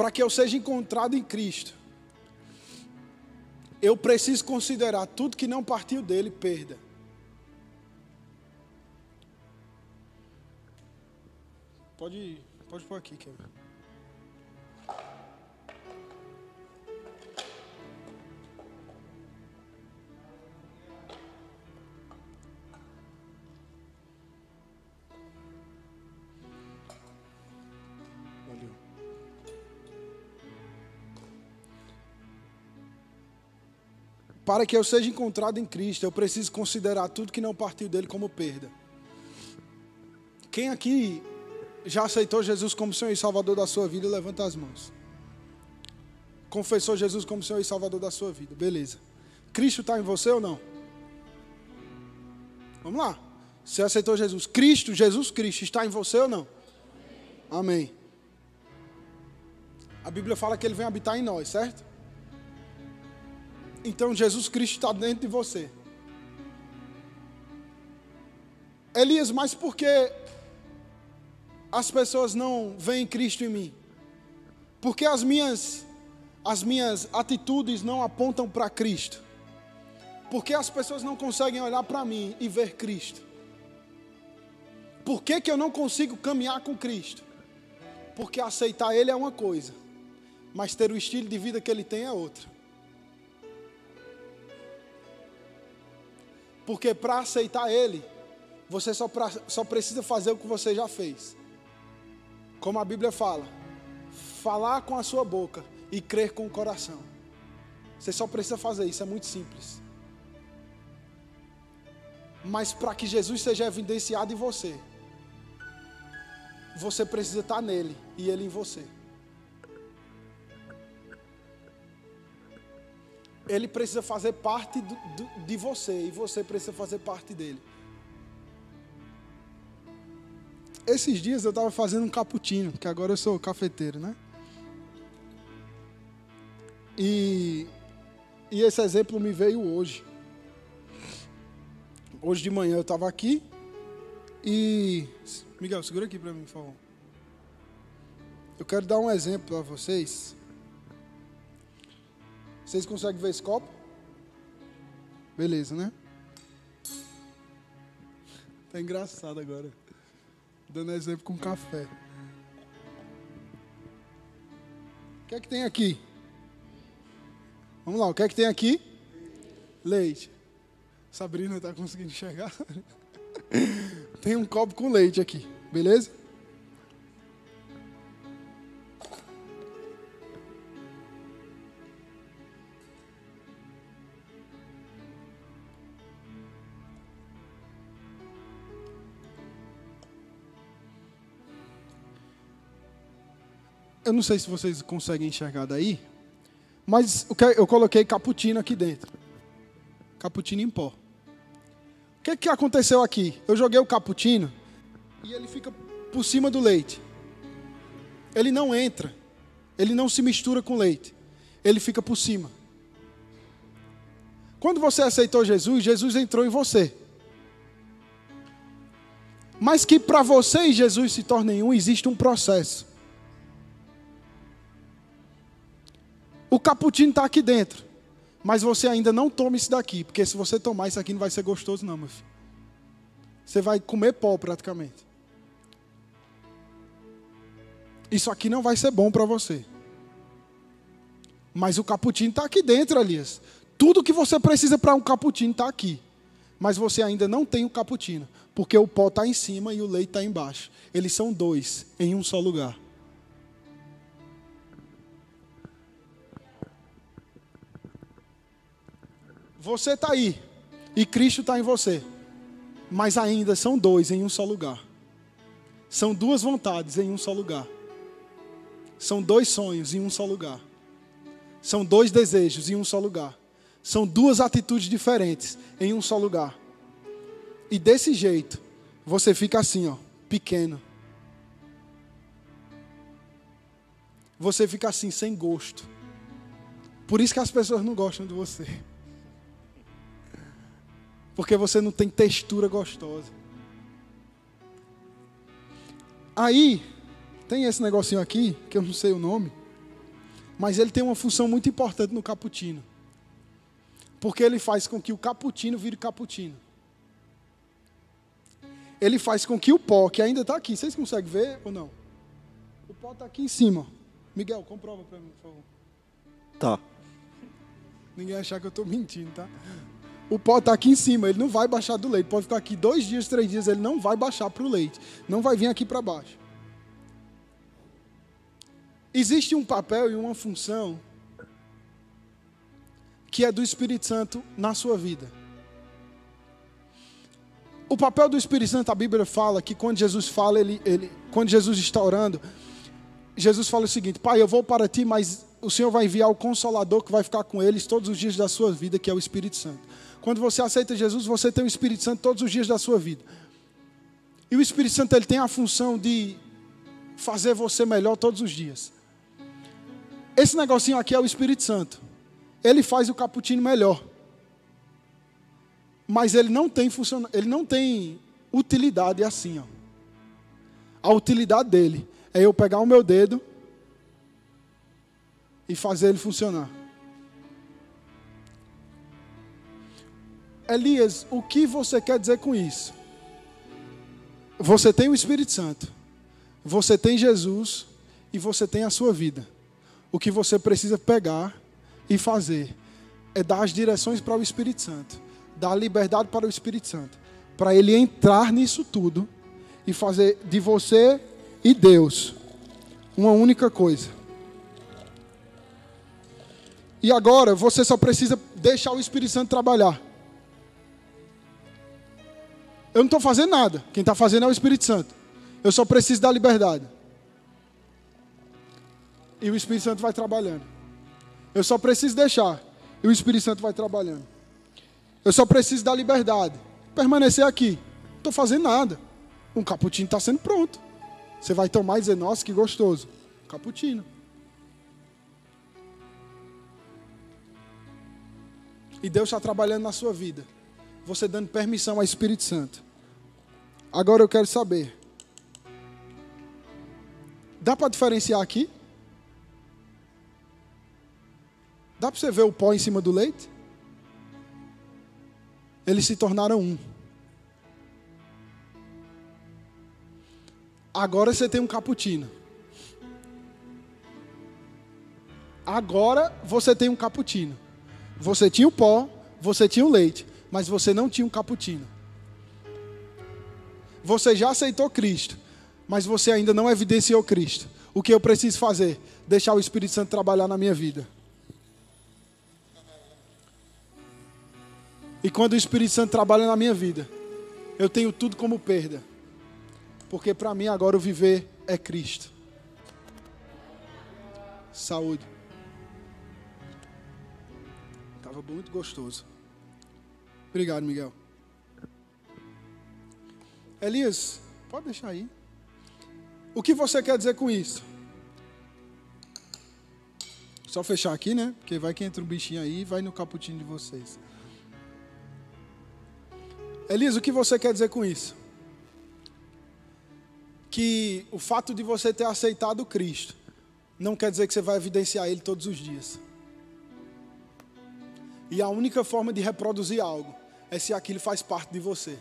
Para que eu seja encontrado em Cristo, eu preciso considerar tudo que não partiu dele perda. Pode Pode pôr aqui, Kevin. Para que eu seja encontrado em Cristo, eu preciso considerar tudo que não partiu dele como perda. Quem aqui já aceitou Jesus como Senhor e Salvador da sua vida, levanta as mãos. Confessou Jesus como Senhor e Salvador da sua vida, beleza. Cristo está em você ou não? Vamos lá. Você aceitou Jesus? Cristo, Jesus Cristo, está em você ou não? Amém. A Bíblia fala que ele vem habitar em nós, certo? Então Jesus Cristo está dentro de você. Elias, mas por que as pessoas não veem Cristo em mim? Porque as minhas as minhas atitudes não apontam para Cristo? Porque as pessoas não conseguem olhar para mim e ver Cristo? Por que, que eu não consigo caminhar com Cristo? Porque aceitar Ele é uma coisa, mas ter o estilo de vida que Ele tem é outra. Porque para aceitar Ele, você só, pra, só precisa fazer o que você já fez. Como a Bíblia fala, falar com a sua boca e crer com o coração. Você só precisa fazer isso, é muito simples. Mas para que Jesus seja evidenciado em você, você precisa estar nele e ele em você. Ele precisa fazer parte do, do, de você e você precisa fazer parte dele. Esses dias eu estava fazendo um cappuccino, que agora eu sou cafeteiro, né? E, e esse exemplo me veio hoje. Hoje de manhã eu estava aqui e. Miguel, segura aqui para mim, por favor. Eu quero dar um exemplo para vocês. Vocês conseguem ver esse copo? Beleza, né? Tá engraçado agora. Dando exemplo com café. O que é que tem aqui? Vamos lá, o que é que tem aqui? Leite. Sabrina está conseguindo enxergar? tem um copo com leite aqui, beleza? Eu não sei se vocês conseguem enxergar daí, mas eu coloquei cappuccino aqui dentro. Cappuccino em pó. O que, que aconteceu aqui? Eu joguei o cappuccino e ele fica por cima do leite. Ele não entra. Ele não se mistura com leite. Ele fica por cima. Quando você aceitou Jesus, Jesus entrou em você. Mas que para você e Jesus se tornem um, existe um processo. O cappuccino está aqui dentro. Mas você ainda não toma isso daqui. Porque se você tomar isso aqui, não vai ser gostoso, não, meu filho. Você vai comer pó praticamente. Isso aqui não vai ser bom para você. Mas o cappuccino está aqui dentro, Elias. Tudo que você precisa para um cappuccino está aqui. Mas você ainda não tem o cappuccino. Porque o pó está em cima e o leite está embaixo. Eles são dois em um só lugar. Você está aí e Cristo está em você, mas ainda são dois em um só lugar. São duas vontades em um só lugar. São dois sonhos em um só lugar. São dois desejos em um só lugar. São duas atitudes diferentes em um só lugar. E desse jeito, você fica assim, ó, pequeno. Você fica assim, sem gosto. Por isso que as pessoas não gostam de você. Porque você não tem textura gostosa. Aí, tem esse negocinho aqui, que eu não sei o nome, mas ele tem uma função muito importante no cappuccino. Porque ele faz com que o cappuccino vire cappuccino. Ele faz com que o pó, que ainda está aqui, vocês conseguem ver ou não? pó está aqui em cima. Miguel, comprova para mim, por favor. Tá. Ninguém achar que eu estou mentindo, tá? O pó está aqui em cima, ele não vai baixar do leite. Pode ficar aqui dois dias, três dias, ele não vai baixar para o leite. Não vai vir aqui para baixo. Existe um papel e uma função que é do Espírito Santo na sua vida. O papel do Espírito Santo, a Bíblia fala que quando Jesus fala, ele, ele, quando Jesus está orando, Jesus fala o seguinte: Pai, eu vou para ti, mas o Senhor vai enviar o Consolador que vai ficar com eles todos os dias da sua vida, que é o Espírito Santo. Quando você aceita Jesus, você tem o Espírito Santo todos os dias da sua vida. E o Espírito Santo ele tem a função de fazer você melhor todos os dias. Esse negocinho aqui é o Espírito Santo. Ele faz o cappuccino melhor mas ele não tem funciona, ele não tem utilidade assim, ó. A utilidade dele é eu pegar o meu dedo e fazer ele funcionar. Elias, o que você quer dizer com isso? Você tem o Espírito Santo, você tem Jesus e você tem a sua vida. O que você precisa pegar e fazer é dar as direções para o Espírito Santo dar liberdade para o Espírito Santo, para ele entrar nisso tudo e fazer de você e Deus uma única coisa. E agora você só precisa deixar o Espírito Santo trabalhar. Eu não estou fazendo nada. Quem está fazendo é o Espírito Santo. Eu só preciso da liberdade. E o Espírito Santo vai trabalhando. Eu só preciso deixar. E o Espírito Santo vai trabalhando. Eu só preciso da liberdade. Permanecer aqui. Não estou fazendo nada. Um cappuccino está sendo pronto. Você vai tomar e dizer, nossa, que gostoso. Cappuccino. E Deus está trabalhando na sua vida. Você dando permissão ao Espírito Santo. Agora eu quero saber. Dá para diferenciar aqui? Dá para você ver o pó em cima do leite? eles se tornaram um. Agora você tem um cappuccino. Agora você tem um cappuccino. Você tinha o pó, você tinha o leite, mas você não tinha um cappuccino. Você já aceitou Cristo, mas você ainda não evidenciou Cristo. O que eu preciso fazer? Deixar o Espírito Santo trabalhar na minha vida. E quando o Espírito Santo trabalha na minha vida, eu tenho tudo como perda. Porque para mim agora o viver é Cristo. Saúde. Estava muito gostoso. Obrigado, Miguel. Elias, pode deixar aí. O que você quer dizer com isso? Só fechar aqui, né? Porque vai que entra um bichinho aí e vai no caputinho de vocês. Elisa, o que você quer dizer com isso? Que o fato de você ter aceitado Cristo não quer dizer que você vai evidenciar Ele todos os dias. E a única forma de reproduzir algo é se aquilo faz parte de você.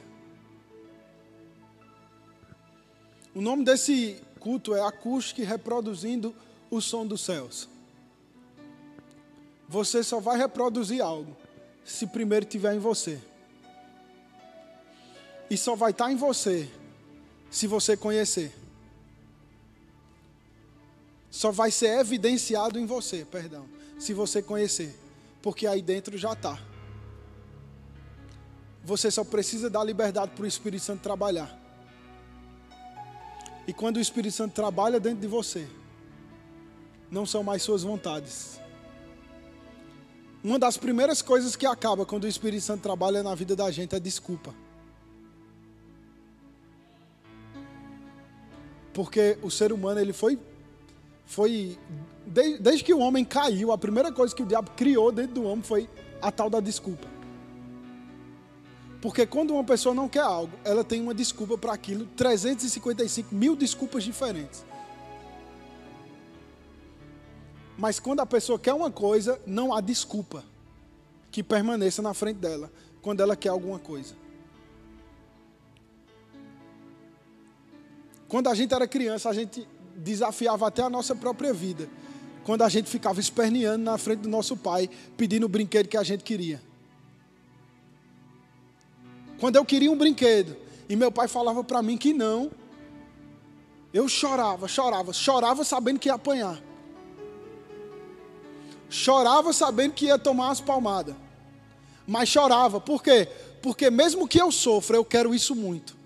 O nome desse culto é Acústica Reproduzindo o Som dos Céus. Você só vai reproduzir algo se primeiro tiver em você. E só vai estar em você se você conhecer. Só vai ser evidenciado em você, perdão, se você conhecer. Porque aí dentro já está. Você só precisa dar liberdade para o Espírito Santo trabalhar. E quando o Espírito Santo trabalha dentro de você, não são mais suas vontades. Uma das primeiras coisas que acaba quando o Espírito Santo trabalha na vida da gente é desculpa. Porque o ser humano ele foi foi desde, desde que o homem caiu, a primeira coisa que o diabo criou dentro do homem foi a tal da desculpa. Porque quando uma pessoa não quer algo, ela tem uma desculpa para aquilo, 355 mil desculpas diferentes. Mas quando a pessoa quer uma coisa, não há desculpa que permaneça na frente dela quando ela quer alguma coisa. Quando a gente era criança, a gente desafiava até a nossa própria vida. Quando a gente ficava esperneando na frente do nosso pai, pedindo o brinquedo que a gente queria. Quando eu queria um brinquedo e meu pai falava para mim que não, eu chorava, chorava, chorava sabendo que ia apanhar. Chorava sabendo que ia tomar as palmadas. Mas chorava, por quê? Porque mesmo que eu sofra, eu quero isso muito.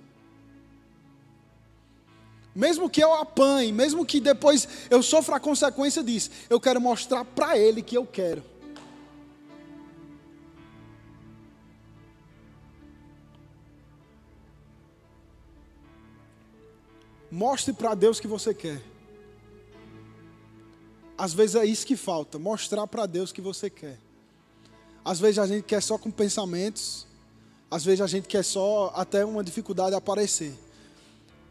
Mesmo que eu apanhe, mesmo que depois eu sofra a consequência disso, eu quero mostrar para ele que eu quero. Mostre para Deus que você quer. Às vezes é isso que falta, mostrar para Deus que você quer. Às vezes a gente quer só com pensamentos, às vezes a gente quer só até uma dificuldade aparecer.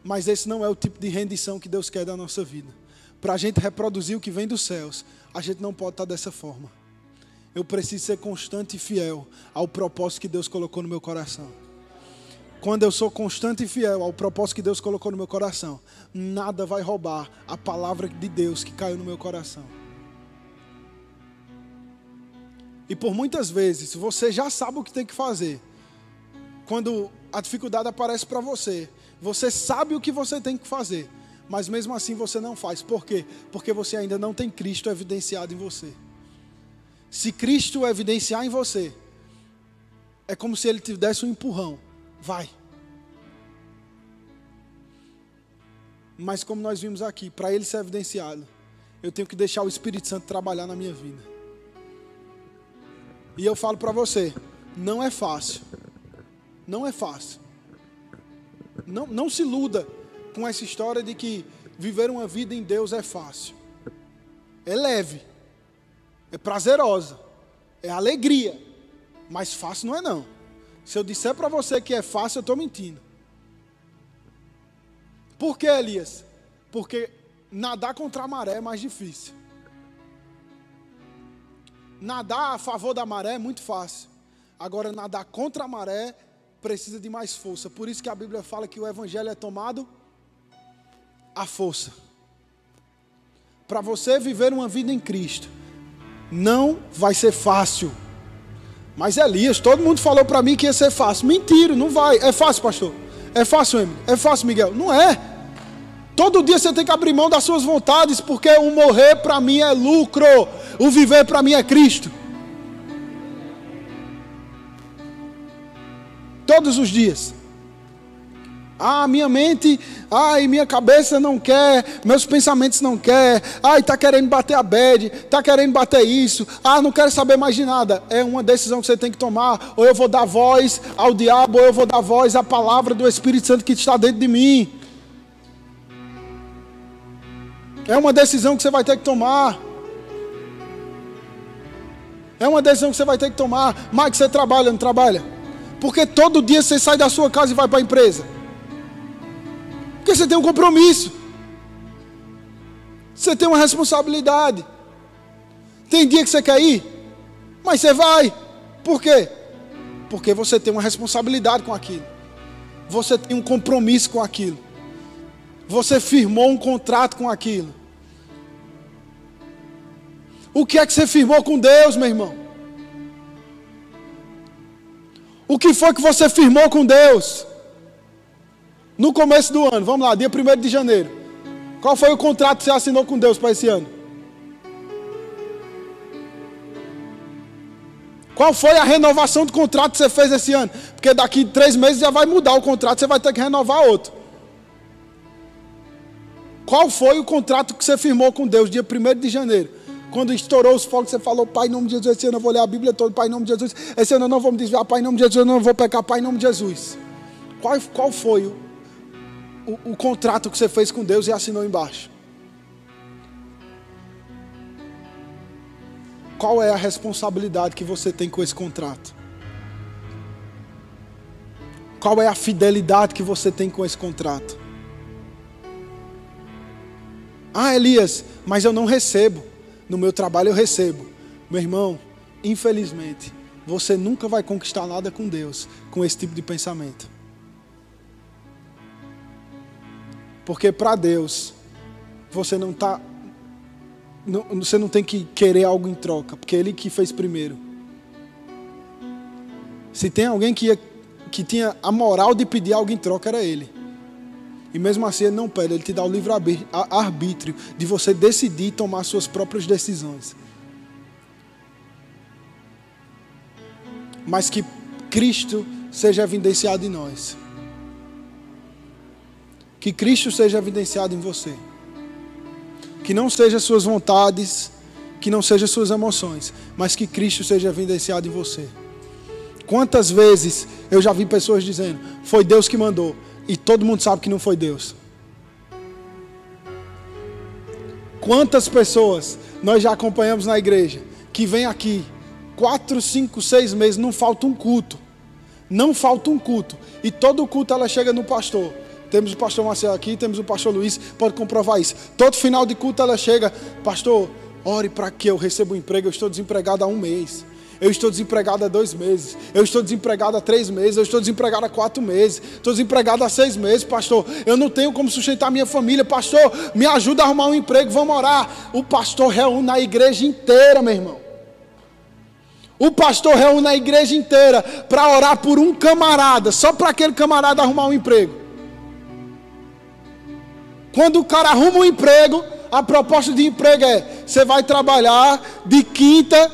Mas esse não é o tipo de rendição que Deus quer da nossa vida. Para a gente reproduzir o que vem dos céus, a gente não pode estar dessa forma. Eu preciso ser constante e fiel ao propósito que Deus colocou no meu coração. Quando eu sou constante e fiel ao propósito que Deus colocou no meu coração, nada vai roubar a palavra de Deus que caiu no meu coração. E por muitas vezes, você já sabe o que tem que fazer. Quando a dificuldade aparece para você, você sabe o que você tem que fazer, mas mesmo assim você não faz. Por quê? Porque você ainda não tem Cristo evidenciado em você. Se Cristo evidenciar em você, é como se ele te desse um empurrão. Vai. Mas como nós vimos aqui, para ele ser evidenciado, eu tenho que deixar o Espírito Santo trabalhar na minha vida. E eu falo para você, não é fácil. Não é fácil. Não, não se iluda com essa história de que viver uma vida em Deus é fácil. É leve, é prazerosa, é alegria, mas fácil não é não. Se eu disser para você que é fácil, eu estou mentindo. Por que, Elias? Porque nadar contra a maré é mais difícil. Nadar a favor da maré é muito fácil. Agora, nadar contra a maré precisa de mais força. Por isso que a Bíblia fala que o Evangelho é tomado à força. Para você viver uma vida em Cristo, não vai ser fácil. Mas Elias, todo mundo falou para mim que ia ser fácil. Mentira, não vai. É fácil, pastor. É fácil, Emily. É fácil, Miguel. Não é. Todo dia você tem que abrir mão das suas vontades, porque o morrer para mim é lucro, o viver para mim é Cristo. Todos os dias. Ah, minha mente, ai, minha cabeça não quer, meus pensamentos não quer. Ai, tá querendo bater a bed, tá querendo bater isso. Ah, não quero saber mais de nada. É uma decisão que você tem que tomar. Ou eu vou dar voz ao diabo, ou eu vou dar voz à palavra do Espírito Santo que está dentro de mim. É uma decisão que você vai ter que tomar. É uma decisão que você vai ter que tomar. Mike, você trabalha, não trabalha? Porque todo dia você sai da sua casa e vai para a empresa. Porque você tem um compromisso. Você tem uma responsabilidade. Tem dia que você quer ir, mas você vai. Por quê? Porque você tem uma responsabilidade com aquilo. Você tem um compromisso com aquilo. Você firmou um contrato com aquilo. O que é que você firmou com Deus, meu irmão? O que foi que você firmou com Deus? No começo do ano, vamos lá, dia 1 de janeiro. Qual foi o contrato que você assinou com Deus para esse ano? Qual foi a renovação do contrato que você fez esse ano? Porque daqui três meses já vai mudar o contrato, você vai ter que renovar outro. Qual foi o contrato que você firmou com Deus dia 1 de janeiro? Quando estourou os fogos, você falou, Pai, em nome de Jesus, esse ano eu vou ler a Bíblia toda, Pai, em nome de Jesus. Esse ano eu não vou me desviar, Pai, em nome de Jesus, eu não vou pecar, Pai, em nome de Jesus. Qual, qual foi o, o, contrato que você fez com Deus e assinou embaixo? Qual é a responsabilidade que você tem com esse contrato? Qual é a fidelidade que você tem com esse contrato? Ah, Elias, mas eu não recebo no meu trabalho eu recebo. Meu irmão, infelizmente, você nunca vai conquistar nada com Deus com esse tipo de pensamento. Porque para Deus, você não está. Você não tem que querer algo em troca, porque ele que fez primeiro. Se tem alguém que, ia, que tinha a moral de pedir algo em troca, era ele. E mesmo assim ele não pede, ele te dá o livre arbítrio de você decidir tomar suas próprias decisões. Mas que Cristo seja evidenciado em nós. Que Cristo seja evidenciado em você. Que não seja suas vontades, que não seja suas emoções, mas que Cristo seja evidenciado em você. Quantas vezes eu já vi pessoas dizendo: Foi Deus que mandou, e todo mundo sabe que não foi Deus. Quantas pessoas nós já acompanhamos na igreja que vem aqui quatro, cinco, seis meses, não falta um culto. Não falta um culto. E todo culto ela chega no pastor. Temos o pastor Marcelo aqui, temos o pastor Luiz, pode comprovar isso. Todo final de culto ela chega, pastor, ore para que eu receba um emprego, eu estou desempregado há um mês. Eu estou desempregado há dois meses. Eu estou desempregado há três meses. Eu estou desempregado há quatro meses. Estou desempregado há seis meses, pastor. Eu não tenho como sustentar minha família. Pastor, me ajuda a arrumar um emprego. Vamos orar. O pastor reúne a igreja inteira, meu irmão. O pastor reúne a igreja inteira para orar por um camarada, só para aquele camarada arrumar um emprego. Quando o cara arruma um emprego, a proposta de emprego é: você vai trabalhar de quinta,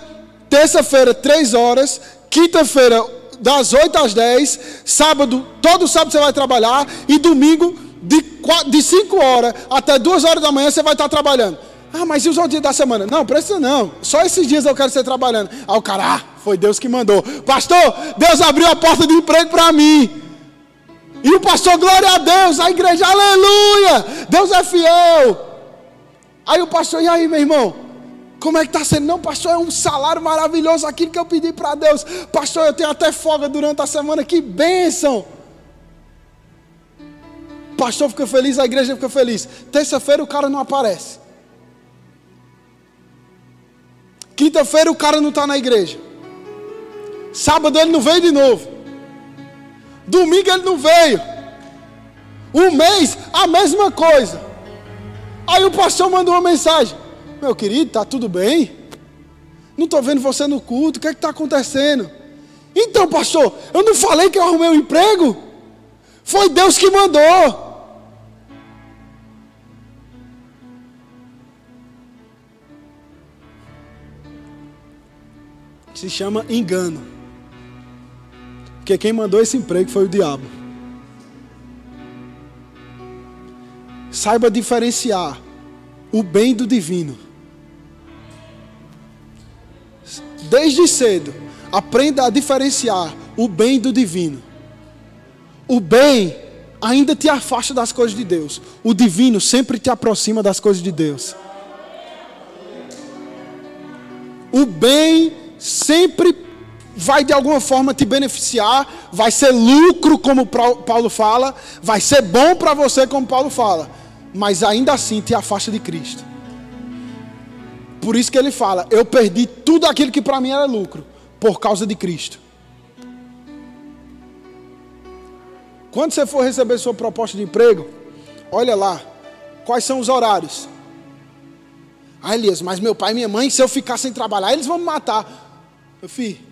terça-feira, três horas, quinta-feira, das 8 às 10, sábado, todo sábado você vai trabalhar, e domingo, de, de 5 horas até 2 horas da manhã, você vai estar trabalhando. Ah, mas e os outros dias da semana? Não, precisa não. Só esses dias eu quero ser trabalhando. Aí o cara, ah, foi Deus que mandou. Pastor, Deus abriu a porta de emprego para mim. E o pastor, glória a Deus, a igreja, aleluia, Deus é fiel. Aí o pastor, e aí, meu irmão? Como é que está sendo? Não, pastor, é um salário maravilhoso, aquilo que eu pedi para Deus. Pastor, eu tenho até folga durante a semana, que bênção. Pastor fica feliz, a igreja fica feliz. Terça-feira o cara não aparece. Quinta-feira o cara não está na igreja. Sábado ele não veio de novo. Domingo ele não veio. Um mês, a mesma coisa. Aí o pastor mandou uma mensagem: Meu querido, está tudo bem? Não estou vendo você no culto, o que é está acontecendo? Então, pastor, eu não falei que eu arrumei um emprego? Foi Deus que mandou. Se chama engano. Porque quem mandou esse emprego foi o diabo. Saiba diferenciar o bem do divino. Desde cedo, aprenda a diferenciar o bem do divino. O bem ainda te afasta das coisas de Deus. O divino sempre te aproxima das coisas de Deus. O bem sempre vai de alguma forma te beneficiar, vai ser lucro, como Paulo fala, vai ser bom para você, como Paulo fala, mas ainda assim te afasta de Cristo. Por isso que ele fala: Eu perdi tudo aquilo que para mim era lucro, por causa de Cristo. Quando você for receber sua proposta de emprego, olha lá, quais são os horários. Ah, Elias, mas meu pai e minha mãe, se eu ficar sem trabalhar, eles vão me matar. Meu filho,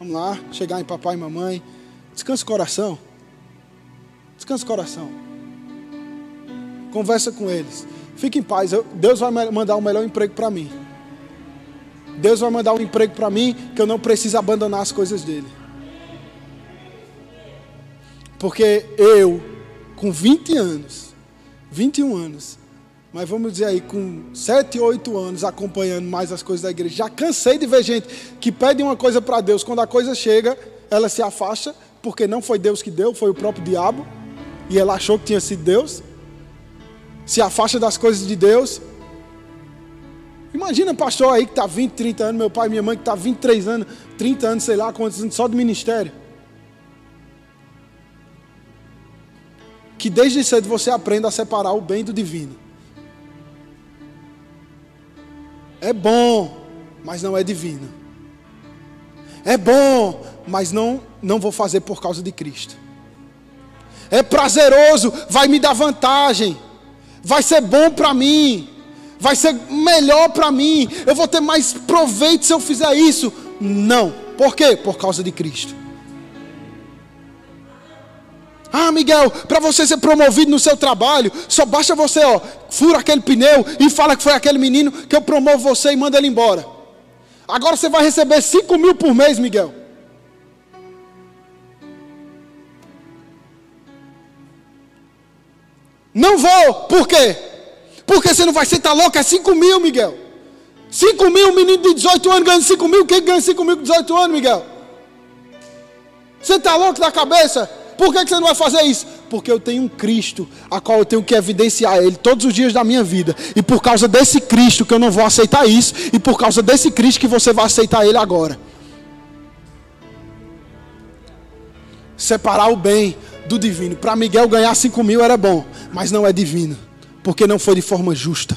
Vamos lá, chegar em papai e mamãe. Descansa o coração. Descansa o coração. Conversa com eles. Fique em paz. Deus vai mandar o melhor emprego para mim. Deus vai mandar um emprego para mim que eu não preciso abandonar as coisas dele. Porque eu, com 20 anos, 21 anos, mas vamos dizer aí, com 7, 8 anos acompanhando mais as coisas da igreja, já cansei de ver gente que pede uma coisa para Deus, quando a coisa chega, ela se afasta, porque não foi Deus que deu, foi o próprio diabo, e ela achou que tinha sido Deus. Se afasta das coisas de Deus. Imagina pastor aí que está 20, 30 anos, meu pai minha mãe que está 23 anos, 30 anos, sei lá, quantos anos, só do ministério. Que desde cedo você aprenda a separar o bem do divino. É bom, mas não é divino. É bom, mas não não vou fazer por causa de Cristo. É prazeroso, vai me dar vantagem. vai ser bom para mim, vai ser melhor para mim, eu vou ter mais proveito se eu fizer isso. Não. Por quê? Por causa de Cristo. Ah, Miguel, para você ser promovido no seu trabalho, só basta você, ó, fura aquele pneu e fala que foi aquele menino que eu promovo você e manda ele embora. Agora você vai receber 5 mil por mês, Miguel. Não vou, por quê? Porque você não vai ser tá louco, é 5 mil, Miguel. 5 mil, menino de 18 anos ganhando 5 mil, quem ganha 5 mil com 18 anos, Miguel? Você está louco da cabeça? Por que, você não vai fazer isso? Porque eu tenho um Cristo, a qual eu tenho que evidenciar Ele todos os dias da minha vida. E por causa desse Cristo que eu não vou aceitar isso, e por causa desse Cristo que você vai aceitar Ele agora. Separar o bem do divino. Para Miguel ganhar 5 mil era bom, mas não é divino, porque não foi de forma justa.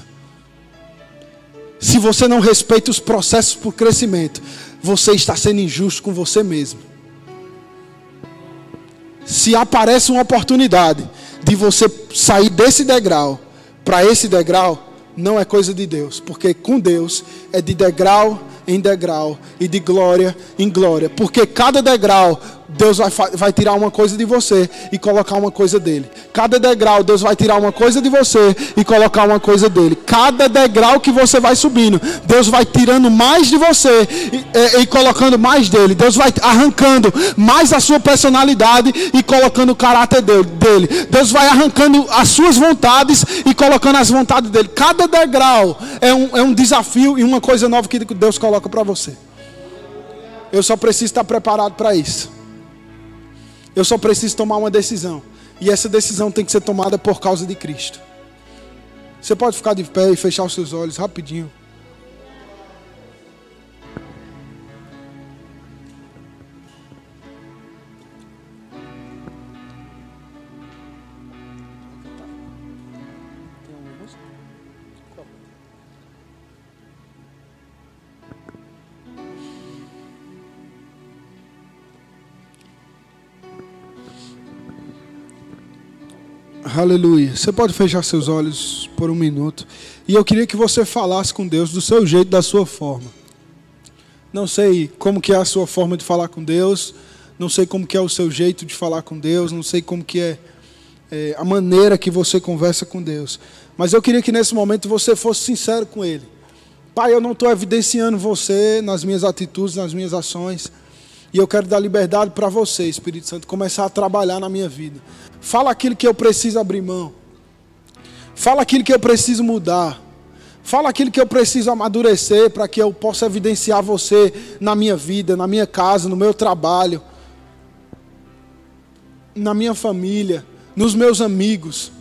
Se você não respeita os processos por crescimento, você está sendo injusto com você mesmo se aparece uma oportunidade de você sair desse degrau para esse degrau, não é coisa de Deus, porque com Deus é de degrau em degrau e de glória em glória, porque cada degrau Deus vai, vai tirar uma coisa de você e colocar uma coisa dele. Cada degrau, Deus vai tirar uma coisa de você e colocar uma coisa dele. Cada degrau que você vai subindo, Deus vai tirando mais de você e, e, e colocando mais dele. Deus vai arrancando mais a sua personalidade e colocando o caráter dele. Deus vai arrancando as suas vontades e colocando as vontades dele. Cada degrau é um, é um desafio e uma coisa nova que Deus coloca para você. Eu só preciso estar preparado para isso. Eu só preciso tomar uma decisão. E essa decisão tem que ser tomada por causa de Cristo. Você pode ficar de pé e fechar os seus olhos rapidinho. Aleluia. Você pode fechar seus olhos por um minuto. E eu queria que você falasse com Deus do seu jeito, da sua forma. Não sei como que é a sua forma de falar com Deus. Não sei como que é o seu jeito de falar com Deus. Não sei como que é, é a maneira que você conversa com Deus. Mas eu queria que nesse momento você fosse sincero com Ele. Pai, eu não estou evidenciando você nas minhas atitudes, nas minhas ações. E eu quero dar liberdade para você, Espírito Santo, começar a trabalhar na minha vida. Fala aquilo que eu preciso abrir mão. Fala aquilo que eu preciso mudar. Fala aquilo que eu preciso amadurecer para que eu possa evidenciar você na minha vida, na minha casa, no meu trabalho, na minha família, nos meus amigos.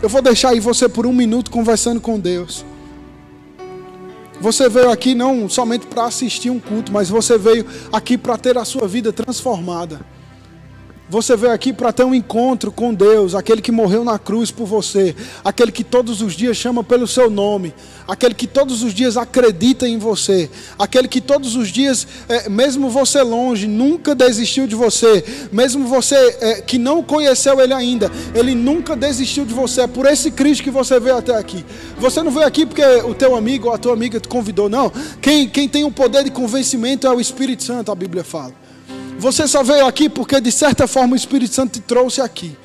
Eu vou deixar aí você por um minuto conversando com Deus. Você veio aqui não somente para assistir um culto, mas você veio aqui para ter a sua vida transformada. Você veio aqui para ter um encontro com Deus, aquele que morreu na cruz por você, aquele que todos os dias chama pelo seu nome, aquele que todos os dias acredita em você, aquele que todos os dias, é, mesmo você longe, nunca desistiu de você, mesmo você é, que não conheceu Ele ainda, Ele nunca desistiu de você. É por esse Cristo que você veio até aqui. Você não veio aqui porque o teu amigo ou a tua amiga te convidou, não. Quem, quem tem o poder de convencimento é o Espírito Santo, a Bíblia fala. Você só veio aqui porque de certa forma o Espírito Santo te trouxe aqui.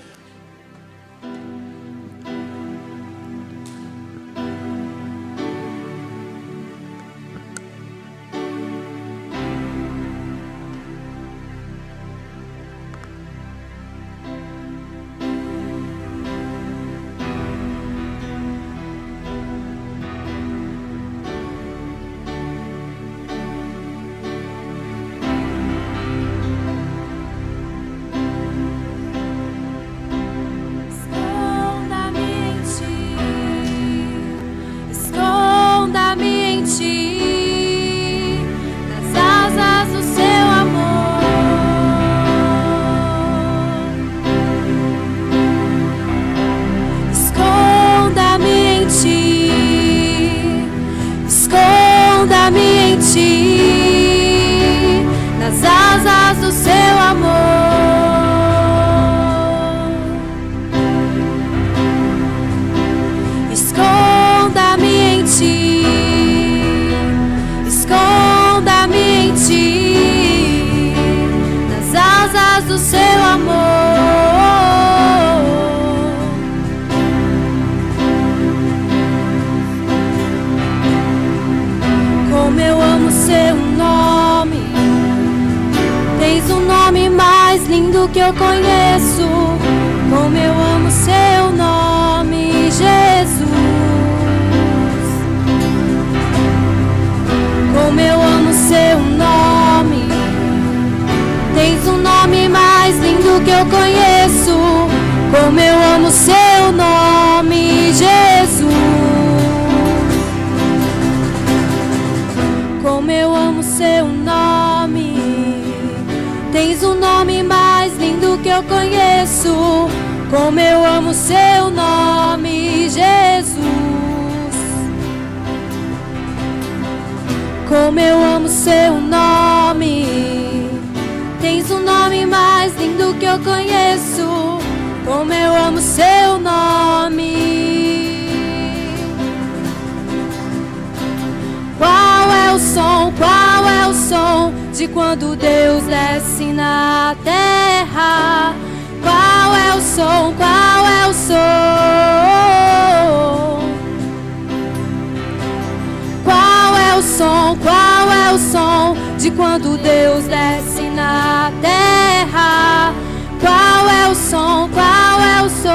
Som de quando Deus desce na terra? Qual é o som? Qual é o som?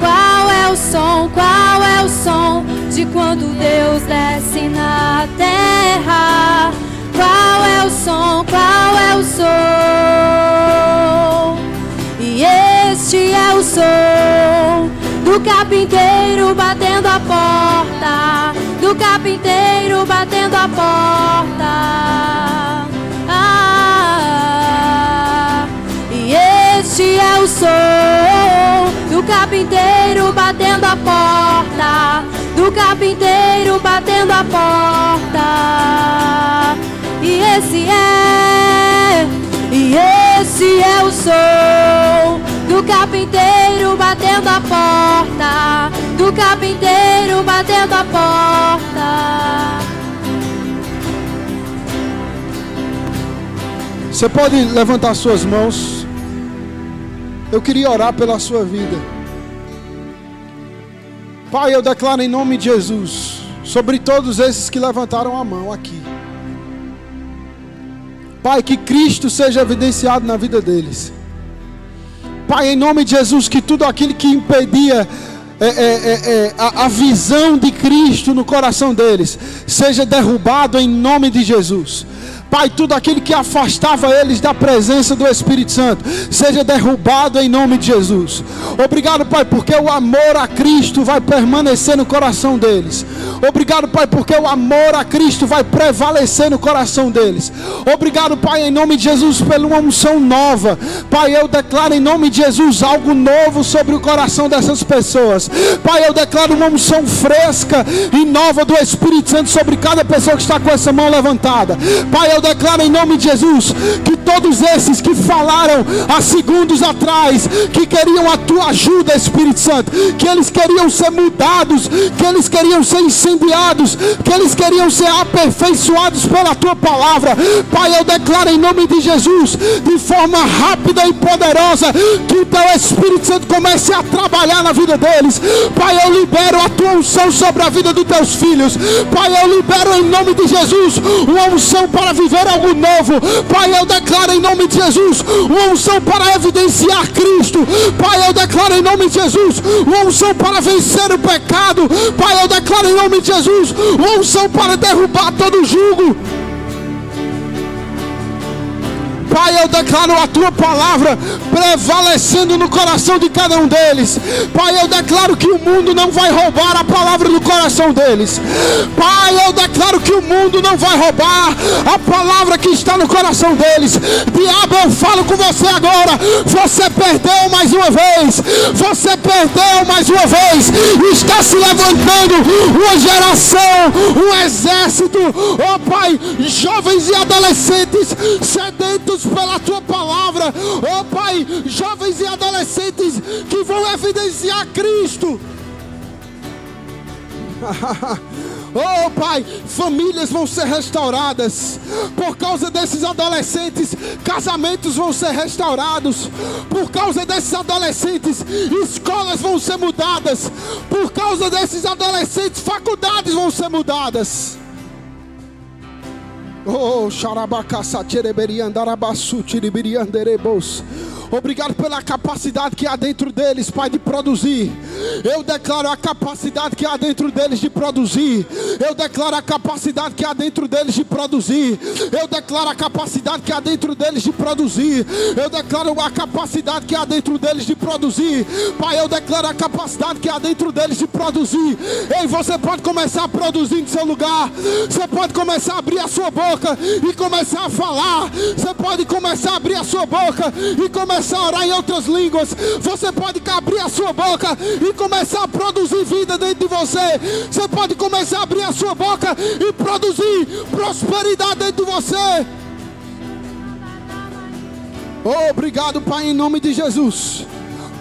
Qual é o som? Qual é o som de quando Deus desce na terra? Qual é o som? Carpinteiro batendo a porta, do carpinteiro batendo a porta. Ah, e este é o som do carpinteiro batendo a porta, do carpinteiro batendo a porta. E esse é, e esse é o som do carpinteiro batendo a porta, do carpinteiro batendo a porta. Você pode levantar suas mãos. Eu queria orar pela sua vida. Pai, eu declaro em nome de Jesus sobre todos esses que levantaram a mão aqui. Pai, que Cristo seja evidenciado na vida deles. Pai, em nome de Jesus, que tudo aquilo que impedia é, é, é, é, a, a visão de Cristo no coração deles seja derrubado em nome de Jesus. Pai, tudo aquilo que afastava eles da presença do Espírito Santo, seja derrubado em nome de Jesus. Obrigado, Pai, porque o amor a Cristo vai permanecer no coração deles. Obrigado, Pai, porque o amor a Cristo vai prevalecer no coração deles. Obrigado, Pai, em nome de Jesus, pela uma unção nova. Pai, eu declaro em nome de Jesus algo novo sobre o coração dessas pessoas. Pai, eu declaro uma unção fresca e nova do Espírito Santo sobre cada pessoa que está com essa mão levantada. Pai, eu declaro em nome de Jesus que todos esses que falaram há segundos atrás que queriam a tua ajuda, Espírito Santo, que eles queriam ser mudados, que eles queriam ser incendiados, que eles queriam ser aperfeiçoados pela tua palavra. Pai, eu declaro em nome de Jesus, de forma rápida e poderosa, que o teu Espírito Santo comece a trabalhar na vida deles. Pai, eu libero a tua unção sobre a vida dos teus filhos. Pai, eu libero em nome de Jesus uma unção para viver algo novo. Pai, eu declaro em nome de Jesus uma unção para evidenciar Cristo. Pai, eu declaro em nome de Jesus uma unção para vencer o pecado. Pai, eu declaro em nome de Jesus uma unção para derrubar todo jugo. Pai, eu declaro a tua palavra prevalecendo no coração de cada um deles. Pai, eu declaro que o mundo não vai roubar a palavra do coração deles. Pai, eu declaro que o mundo não vai roubar a palavra que está no coração deles. Diabo, eu falo com você agora. Você perdeu mais uma vez. Você perdeu mais uma vez. Está se levantando uma geração, um exército. Oh, Pai, jovens e adolescentes sedentos pela tua palavra. Oh Pai, jovens e adolescentes que vão evidenciar Cristo. Oh Pai, famílias vão ser restauradas por causa desses adolescentes, casamentos vão ser restaurados por causa desses adolescentes, escolas vão ser mudadas por causa desses adolescentes, faculdades vão ser mudadas. Oh, xarabacaça, tchereberiandarabaçu, tiribirianderebos. Obrigado pela capacidade que há dentro deles, Pai, de produzir. Eu declaro a capacidade que há dentro deles de produzir. Eu declaro a capacidade que há dentro deles de produzir. Eu declaro a capacidade que há dentro deles de produzir. Eu declaro a capacidade que há dentro deles de produzir. Pai, eu declaro a capacidade que há dentro deles de produzir. Ei, você pode começar a produzir em seu lugar. Você pode começar a abrir a sua boca e começar a falar. Você pode começar a abrir a sua boca e começar começar a orar em outras línguas. Você pode abrir a sua boca e começar a produzir vida dentro de você. Você pode começar a abrir a sua boca e produzir prosperidade dentro de você. Obrigado, Pai, em nome de Jesus.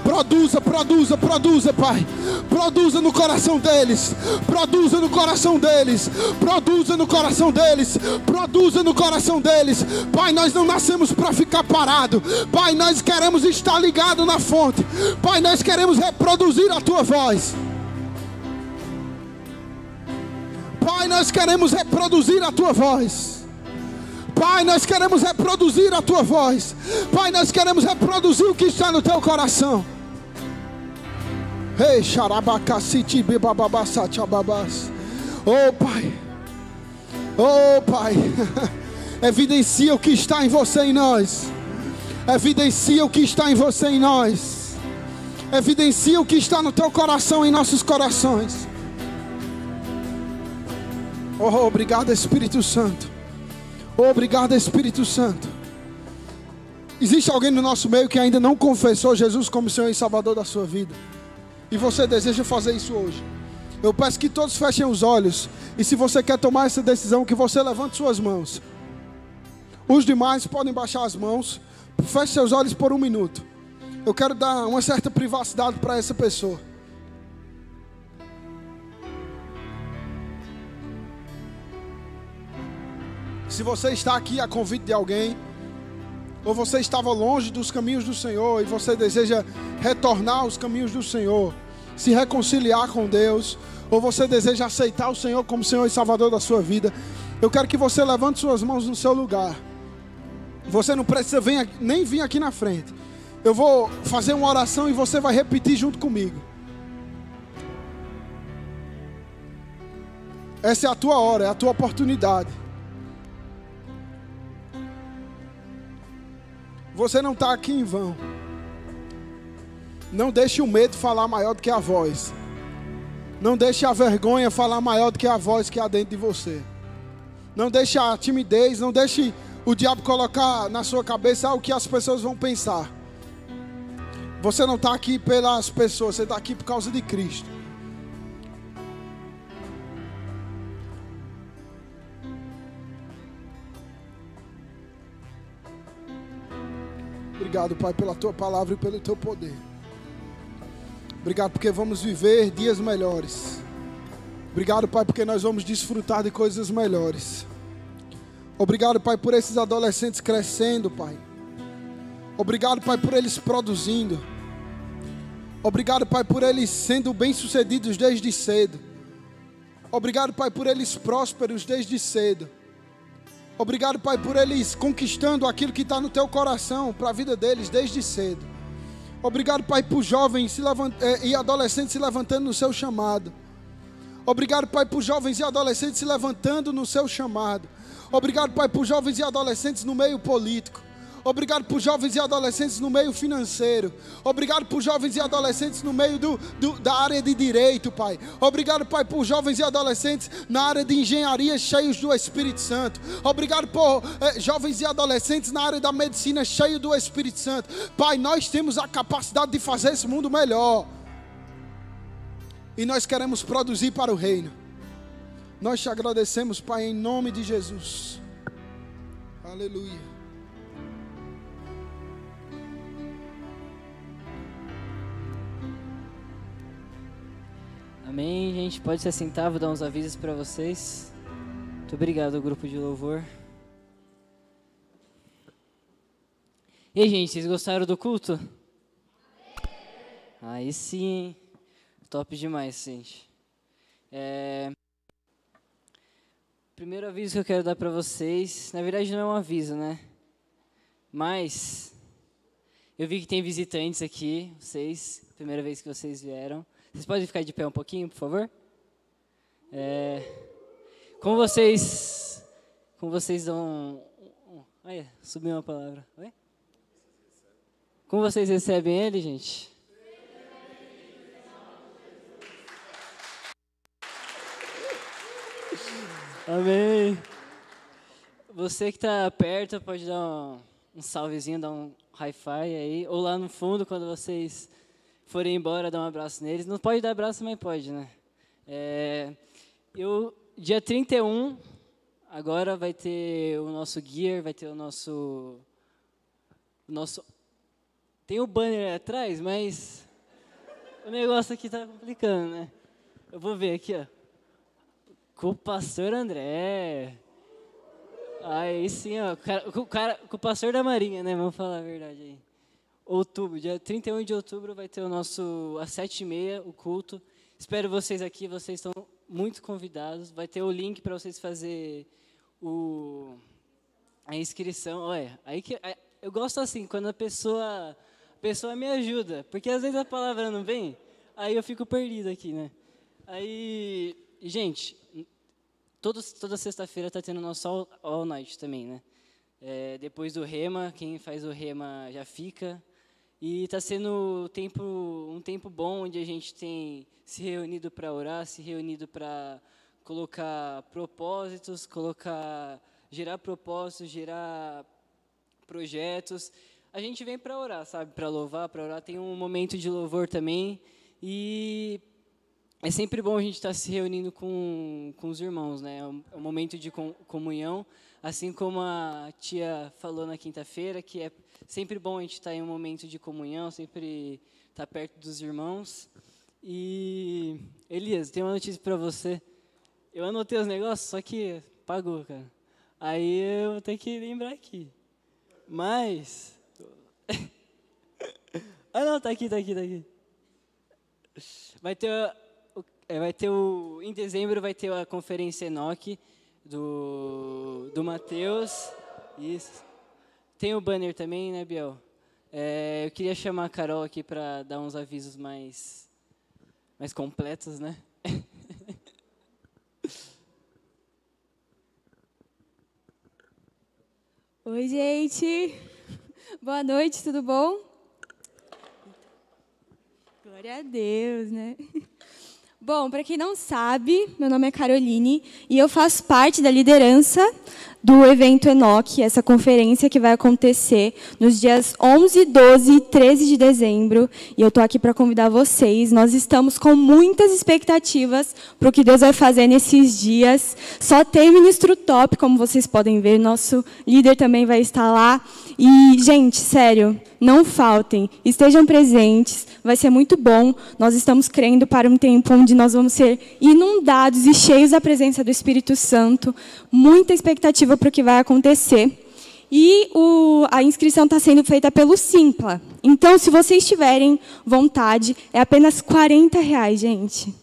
Produza, produza, produza, Pai. Produza no coração deles. Produza no coração deles. Produza no coração deles. Produza no coração deles. Pai, nós não nascemos para ficar parado. Pai, nós queremos estar ligado na fonte. Pai, nós queremos reproduzir a tua voz. Pai, nós queremos reproduzir a tua voz. Pai, nós queremos reproduzir a tua voz. Pai, nós queremos reproduzir o que está no teu coração. Ei, xarabacaciti bebababasatiababas. Oh, Pai. Oh, Pai. Evidencia o que está em você e nós. Evidencia o que está em você e nós. Evidencia o que está no teu coração e em nossos corações. Oh, obrigado, Espírito Santo. Oh, obrigado, Espírito Santo. Existe alguém no nosso meio que ainda não confessou Jesus como Senhor e Salvador da sua vida? E você deseja fazer isso hoje, eu peço que todos fechem os olhos. E se você quer tomar essa decisão, que você levante suas mãos. Os demais podem baixar as mãos. Feche seus olhos por um minuto. Eu quero dar uma certa privacidade para essa pessoa. Se você está aqui a convite de alguém, ou você estava longe dos caminhos do Senhor e você deseja retornar aos caminhos do Senhor, se reconciliar com Deus, ou você deseja aceitar o Senhor como Senhor e Salvador da sua vida, eu quero que você levante suas mãos no seu lugar. Você não precisa nem vir aqui na frente. Eu vou fazer uma oração e você vai repetir junto comigo. Essa é a tua hora, é a tua oportunidade. Você não está aqui em vão. Não deixe o medo falar maior do que a voz. Não deixe a vergonha falar maior do que a voz que há dentro de você. Não deixe a timidez, não deixe o diabo colocar na sua cabeça o que as pessoas vão pensar. Você não está aqui pelas pessoas, você está aqui por causa de Cristo. Obrigado, Pai, pela tua palavra e pelo teu poder. Obrigado porque vamos viver dias melhores. Obrigado, Pai, porque nós vamos desfrutar de coisas melhores. Obrigado, Pai, por esses adolescentes crescendo, Pai. Obrigado, Pai, por eles produzindo. Obrigado, Pai, por eles sendo bem-sucedidos desde cedo. Obrigado, Pai, por eles prósperos desde cedo. Obrigado, Pai, por eles conquistando aquilo que está no teu coração para a vida deles desde cedo. Obrigado, Pai, por jovens eh, e adolescentes se levantando no seu chamado. Obrigado, Pai, por jovens e adolescentes se levantando no seu chamado. Obrigado, Pai, por jovens e adolescentes no meio político. Obrigado por jovens e adolescentes no meio financeiro. Obrigado por jovens e adolescentes no meio do, do, da área de direito, Pai. Obrigado, Pai, por jovens e adolescentes na área de engenharia cheios do Espírito Santo. Obrigado por eh, jovens e adolescentes na área da medicina cheios do Espírito Santo. Pai, nós temos a capacidade de fazer esse mundo melhor. E nós queremos produzir para o reino. Nós te agradecemos, Pai, em nome de Jesus. Aleluia. Amém, gente. Pode se assentar, vou dar uns avisos para vocês. Muito obrigado, grupo de louvor. E aí, gente, vocês gostaram do culto? Aí sim, top demais, gente. É... primeiro aviso que eu quero dar para vocês, na verdade não é um aviso, né? Mas eu vi que tem visitantes aqui, vocês, primeira vez que vocês vieram. Vocês podem ficar de pé um pouquinho, por favor? É, como vocês, como vocês dão, olha, subiu uma palavra. Oi? Como vocês recebem ele, gente? Amém. Você que está perto pode dar um, um salvezinho, dar um hi-fi aí. Ou lá no fundo, quando vocês forem embora, dar um abraço neles. Não pode dar abraço, mas pode, né? É, eu, dia 31, agora vai ter o nosso gear, vai ter o nosso. O nosso tem o banner atrás, mas o negócio aqui está complicando, né? Eu vou ver aqui, ó. Com o pastor André. Aí sim, ó. Com o, cara, com o pastor da Marinha, né? Vamos falar a verdade aí. Outubro, dia 31 de outubro vai ter o nosso, às sete e meia, o culto. Espero vocês aqui, vocês estão muito convidados. Vai ter o link para vocês fazer o, a inscrição. Olha, aí que, eu gosto assim, quando a pessoa, a pessoa me ajuda. Porque às vezes a palavra não vem, aí eu fico perdido aqui, né? Aí, gente, todos, toda sexta-feira está tendo nosso all, all, Night também, né? É, depois do Rema, quem faz o Rema já fica. E está sendo tempo, um tempo bom onde a gente tem se reunido para orar, se reunido para colocar propósitos, colocar, gerar propósitos, gerar projetos. A gente vem para orar, sabe? Para louvar, para orar. Tem um momento de louvor também. E é sempre bom a gente estar tá se reunindo com, com os irmãos, né? É um, é momento de com, comunhão, assim como a tia falou na quinta-feira, que é sempre bom a gente estar tá em um momento de comunhão, sempre estar tá perto dos irmãos. E Elias, tem uma notícia para você. Eu anotei os negócios, só que pagou, cara. Aí eu vou ter que lembrar aqui. Mas Ah, não, tá aqui, tá aqui, tá aqui. Vai ter é, vai ter o, em dezembro vai ter a conferência Enoch do, do Matheus. Isso. Tem o banner também, né, Biel? É, eu queria chamar a Carol aqui para dar uns avisos mais, mais completos, né? Oi, gente. Boa noite, tudo bom? Glória a Deus, né? Bom, para quem não sabe, meu nome é Caroline e eu faço parte da liderança do evento Enoch, essa conferência que vai acontecer nos dias 11, 12 e 13 de dezembro. E eu estou aqui para convidar vocês. Nós estamos com muitas expectativas para o que Deus vai fazer nesses dias. Só tem ministro top, como vocês podem ver. Nosso líder também vai estar lá. E, gente, sério, não faltem, estejam presentes, vai ser muito bom. Nós estamos crendo para um tempo onde nós vamos ser inundados e cheios da presença do Espírito Santo. Muita expectativa para o que vai acontecer. E o, a inscrição está sendo feita pelo Simpla. Então, se vocês tiverem vontade, é apenas 40 reais, gente.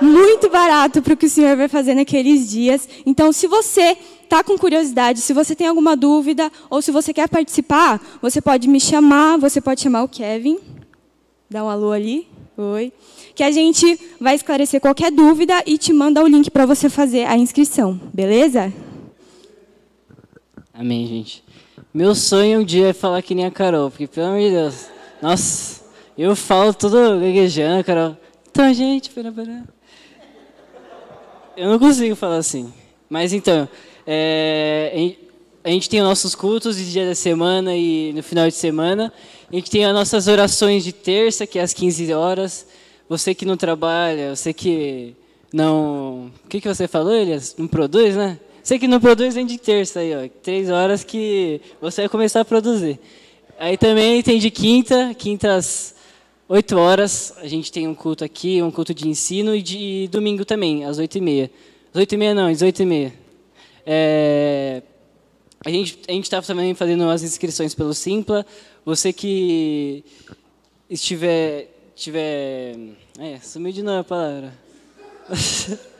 Muito barato para o que o Senhor vai fazer naqueles dias. Então, se você está com curiosidade, se você tem alguma dúvida ou se você quer participar, você pode me chamar, você pode chamar o Kevin. Dá um alô ali. Oi. Que a gente vai esclarecer qualquer dúvida e te manda o link para você fazer a inscrição, beleza? Amém, gente. Meu sonho um dia é falar que nem a Carol, porque pelo amor de Deus, nossa, eu falo tudo gaguejando, Carol. Então, gente, pera, pera. Eu não consigo falar assim. Mas então, é, a gente tem nossos cultos de dia da semana e no final de semana. A gente tem as nossas orações de terça, que é às 15 horas. Você que não trabalha, você que não. O que, que você falou, Elias? Não produz, né? Você que não produz, vem de terça aí, ó. Três horas que você vai começar a produzir. Aí também tem de quinta, quintas 8 horas, a gente tem um culto aqui, um culto de ensino, e de domingo também, às 8 e meia. Às 8 e meia não, às 8 e meia. É, a gente a está também fazendo as inscrições pelo Simpla. Você que estiver... tiver é, sumiu de novo a palavra.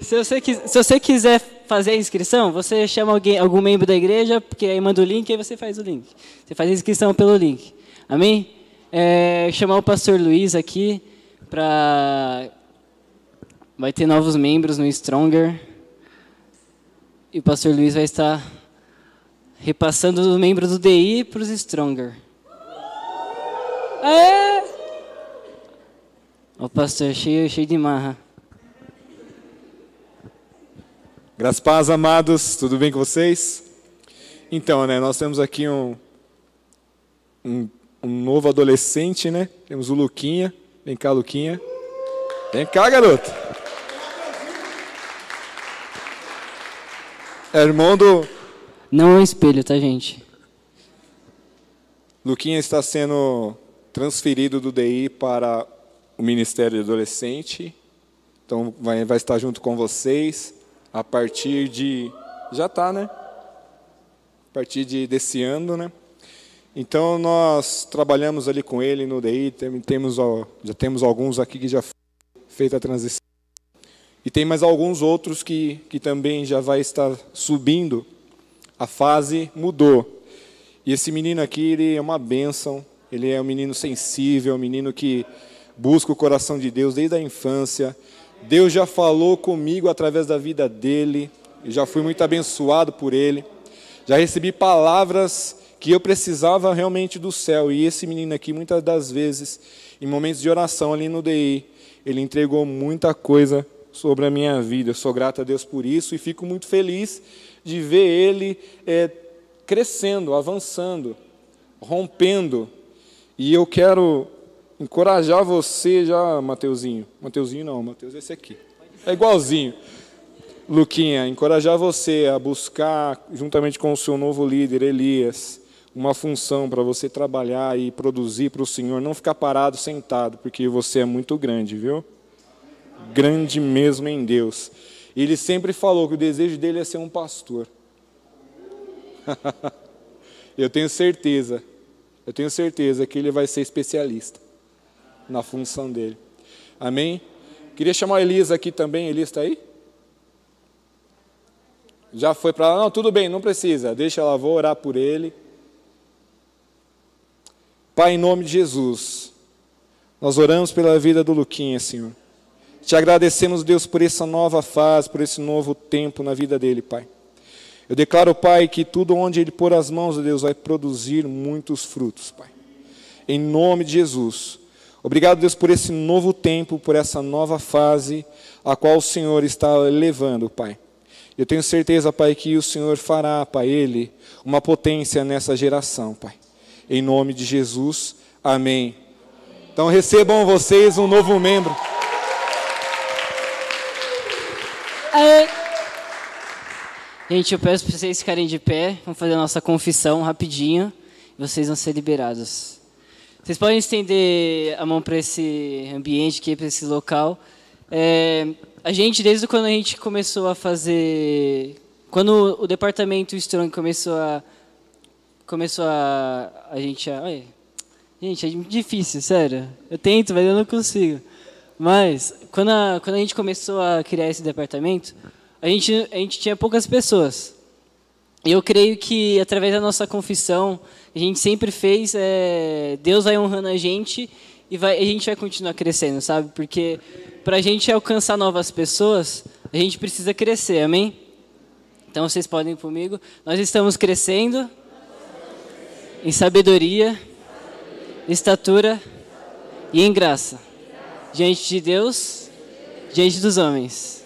Se você, se você quiser fazer a inscrição, você chama alguém, algum membro da igreja, porque aí manda o link e aí você faz o link. Você faz a inscrição pelo link. Amém? É, chamar o pastor Luiz aqui para. Vai ter novos membros no Stronger. E o pastor Luiz vai estar repassando os membros do DI para os Stronger. É! O pastor cheio, cheio de marra. Graças paz, amados, tudo bem com vocês? Então, né, nós temos aqui um, um, um, novo adolescente, né? Temos o Luquinha. Vem cá, Luquinha. Vem cá, garoto. É irmão do. Não é um espelho, tá, gente? Luquinha está sendo transferido do DI para o Ministério de Adolescente. Então, vai, vai estar junto com vocês a partir de. Já está, né? A partir de, desse ano, né? Então nós trabalhamos ali com ele no DI, temos, já temos alguns aqui que já feita a transição. E tem mais alguns outros que, que também já vai estar subindo. A fase mudou. E esse menino aqui, ele é uma bênção, ele é um menino sensível, um menino que busca o coração de Deus desde a infância. Deus já falou comigo através da vida dele, eu já fui muito abençoado por ele. Já recebi palavras que eu precisava realmente do céu. E esse menino aqui, muitas das vezes, em momentos de oração ali no DI, ele entregou muita coisa sobre a minha vida. Eu sou grato a Deus por isso e fico muito feliz de ver ele é, crescendo, avançando, rompendo. E eu quero encorajar você já, Mateuzinho. Mateuzinho não, Mateus esse aqui. É igualzinho. Luquinha, encorajar você a buscar, juntamente com o seu novo líder, Elias, uma função para você trabalhar e produzir para o Senhor, não ficar parado, sentado, porque você é muito grande, viu? Grande mesmo em Deus. Ele sempre falou que o desejo dele é ser um pastor. eu tenho certeza, eu tenho certeza que ele vai ser especialista na função dele. Amém? Queria chamar a Elisa aqui também. Elisa está aí? Já foi para lá? Não, tudo bem, não precisa. Deixa ela, vou orar por ele. Pai, em nome de Jesus, nós oramos pela vida do Luquinha, Senhor. Te agradecemos, Deus, por essa nova fase, por esse novo tempo na vida dele, Pai. Eu declaro, Pai, que tudo onde ele pôr as mãos, Deus, vai produzir muitos frutos, Pai. Em nome de Jesus. Obrigado, Deus, por esse novo tempo, por essa nova fase a qual o Senhor está levando, Pai. Eu tenho certeza, Pai, que o Senhor fará, Pai, Ele, uma potência nessa geração, Pai. Em nome de Jesus, amém. Então recebam vocês um novo membro. Gente, eu peço para vocês ficarem de pé, vamos fazer a nossa confissão rapidinho, e vocês vão ser liberados. Vocês podem estender a mão para esse ambiente aqui, para esse local. É, a gente, desde quando a gente começou a fazer... Quando o departamento Strong começou a... Começou a... A gente a... Gente, é difícil, sério. Eu tento, mas eu não consigo. Mas, quando a, quando a gente começou a criar esse departamento, a gente, a gente tinha poucas pessoas. E eu creio que, através da nossa confissão a gente sempre fez, é, Deus vai honrando a gente e vai, a gente vai continuar crescendo, sabe? Porque para a gente alcançar novas pessoas, a gente precisa crescer, amém? Então vocês podem ir comigo. Nós estamos crescendo em sabedoria, estatura e em graça. Diante de Deus, diante dos homens.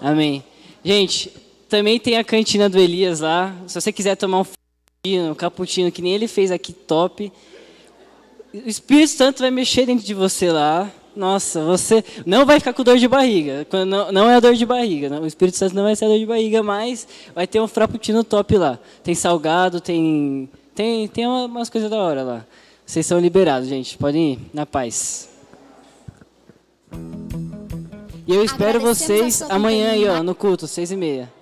Amém. Gente, também tem a cantina do Elias lá. Se você quiser tomar um cappuccino, cappuccino que nem ele fez aqui, top. O Espírito Santo vai mexer dentro de você lá. Nossa, você não vai ficar com dor de barriga. Não, é dor de barriga. O Espírito Santo não vai ser dor de barriga, mas vai ter um frappuccino top lá. Tem salgado, tem tem tem umas coisas da hora lá. Vocês são liberados, gente. Podem ir na paz. E eu espero vocês amanhã aí, ó, no culto, seis e meia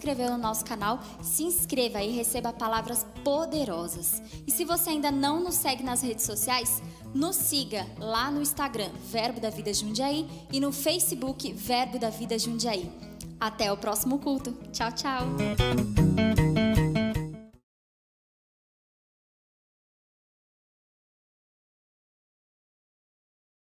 inscrever no nosso canal, se inscreva e receba palavras poderosas. E se você ainda não nos segue nas redes sociais, nos siga lá no Instagram, Verbo da Vida Jundiaí, e no Facebook, Verbo da Vida Jundiaí. Até o próximo culto. Tchau, tchau.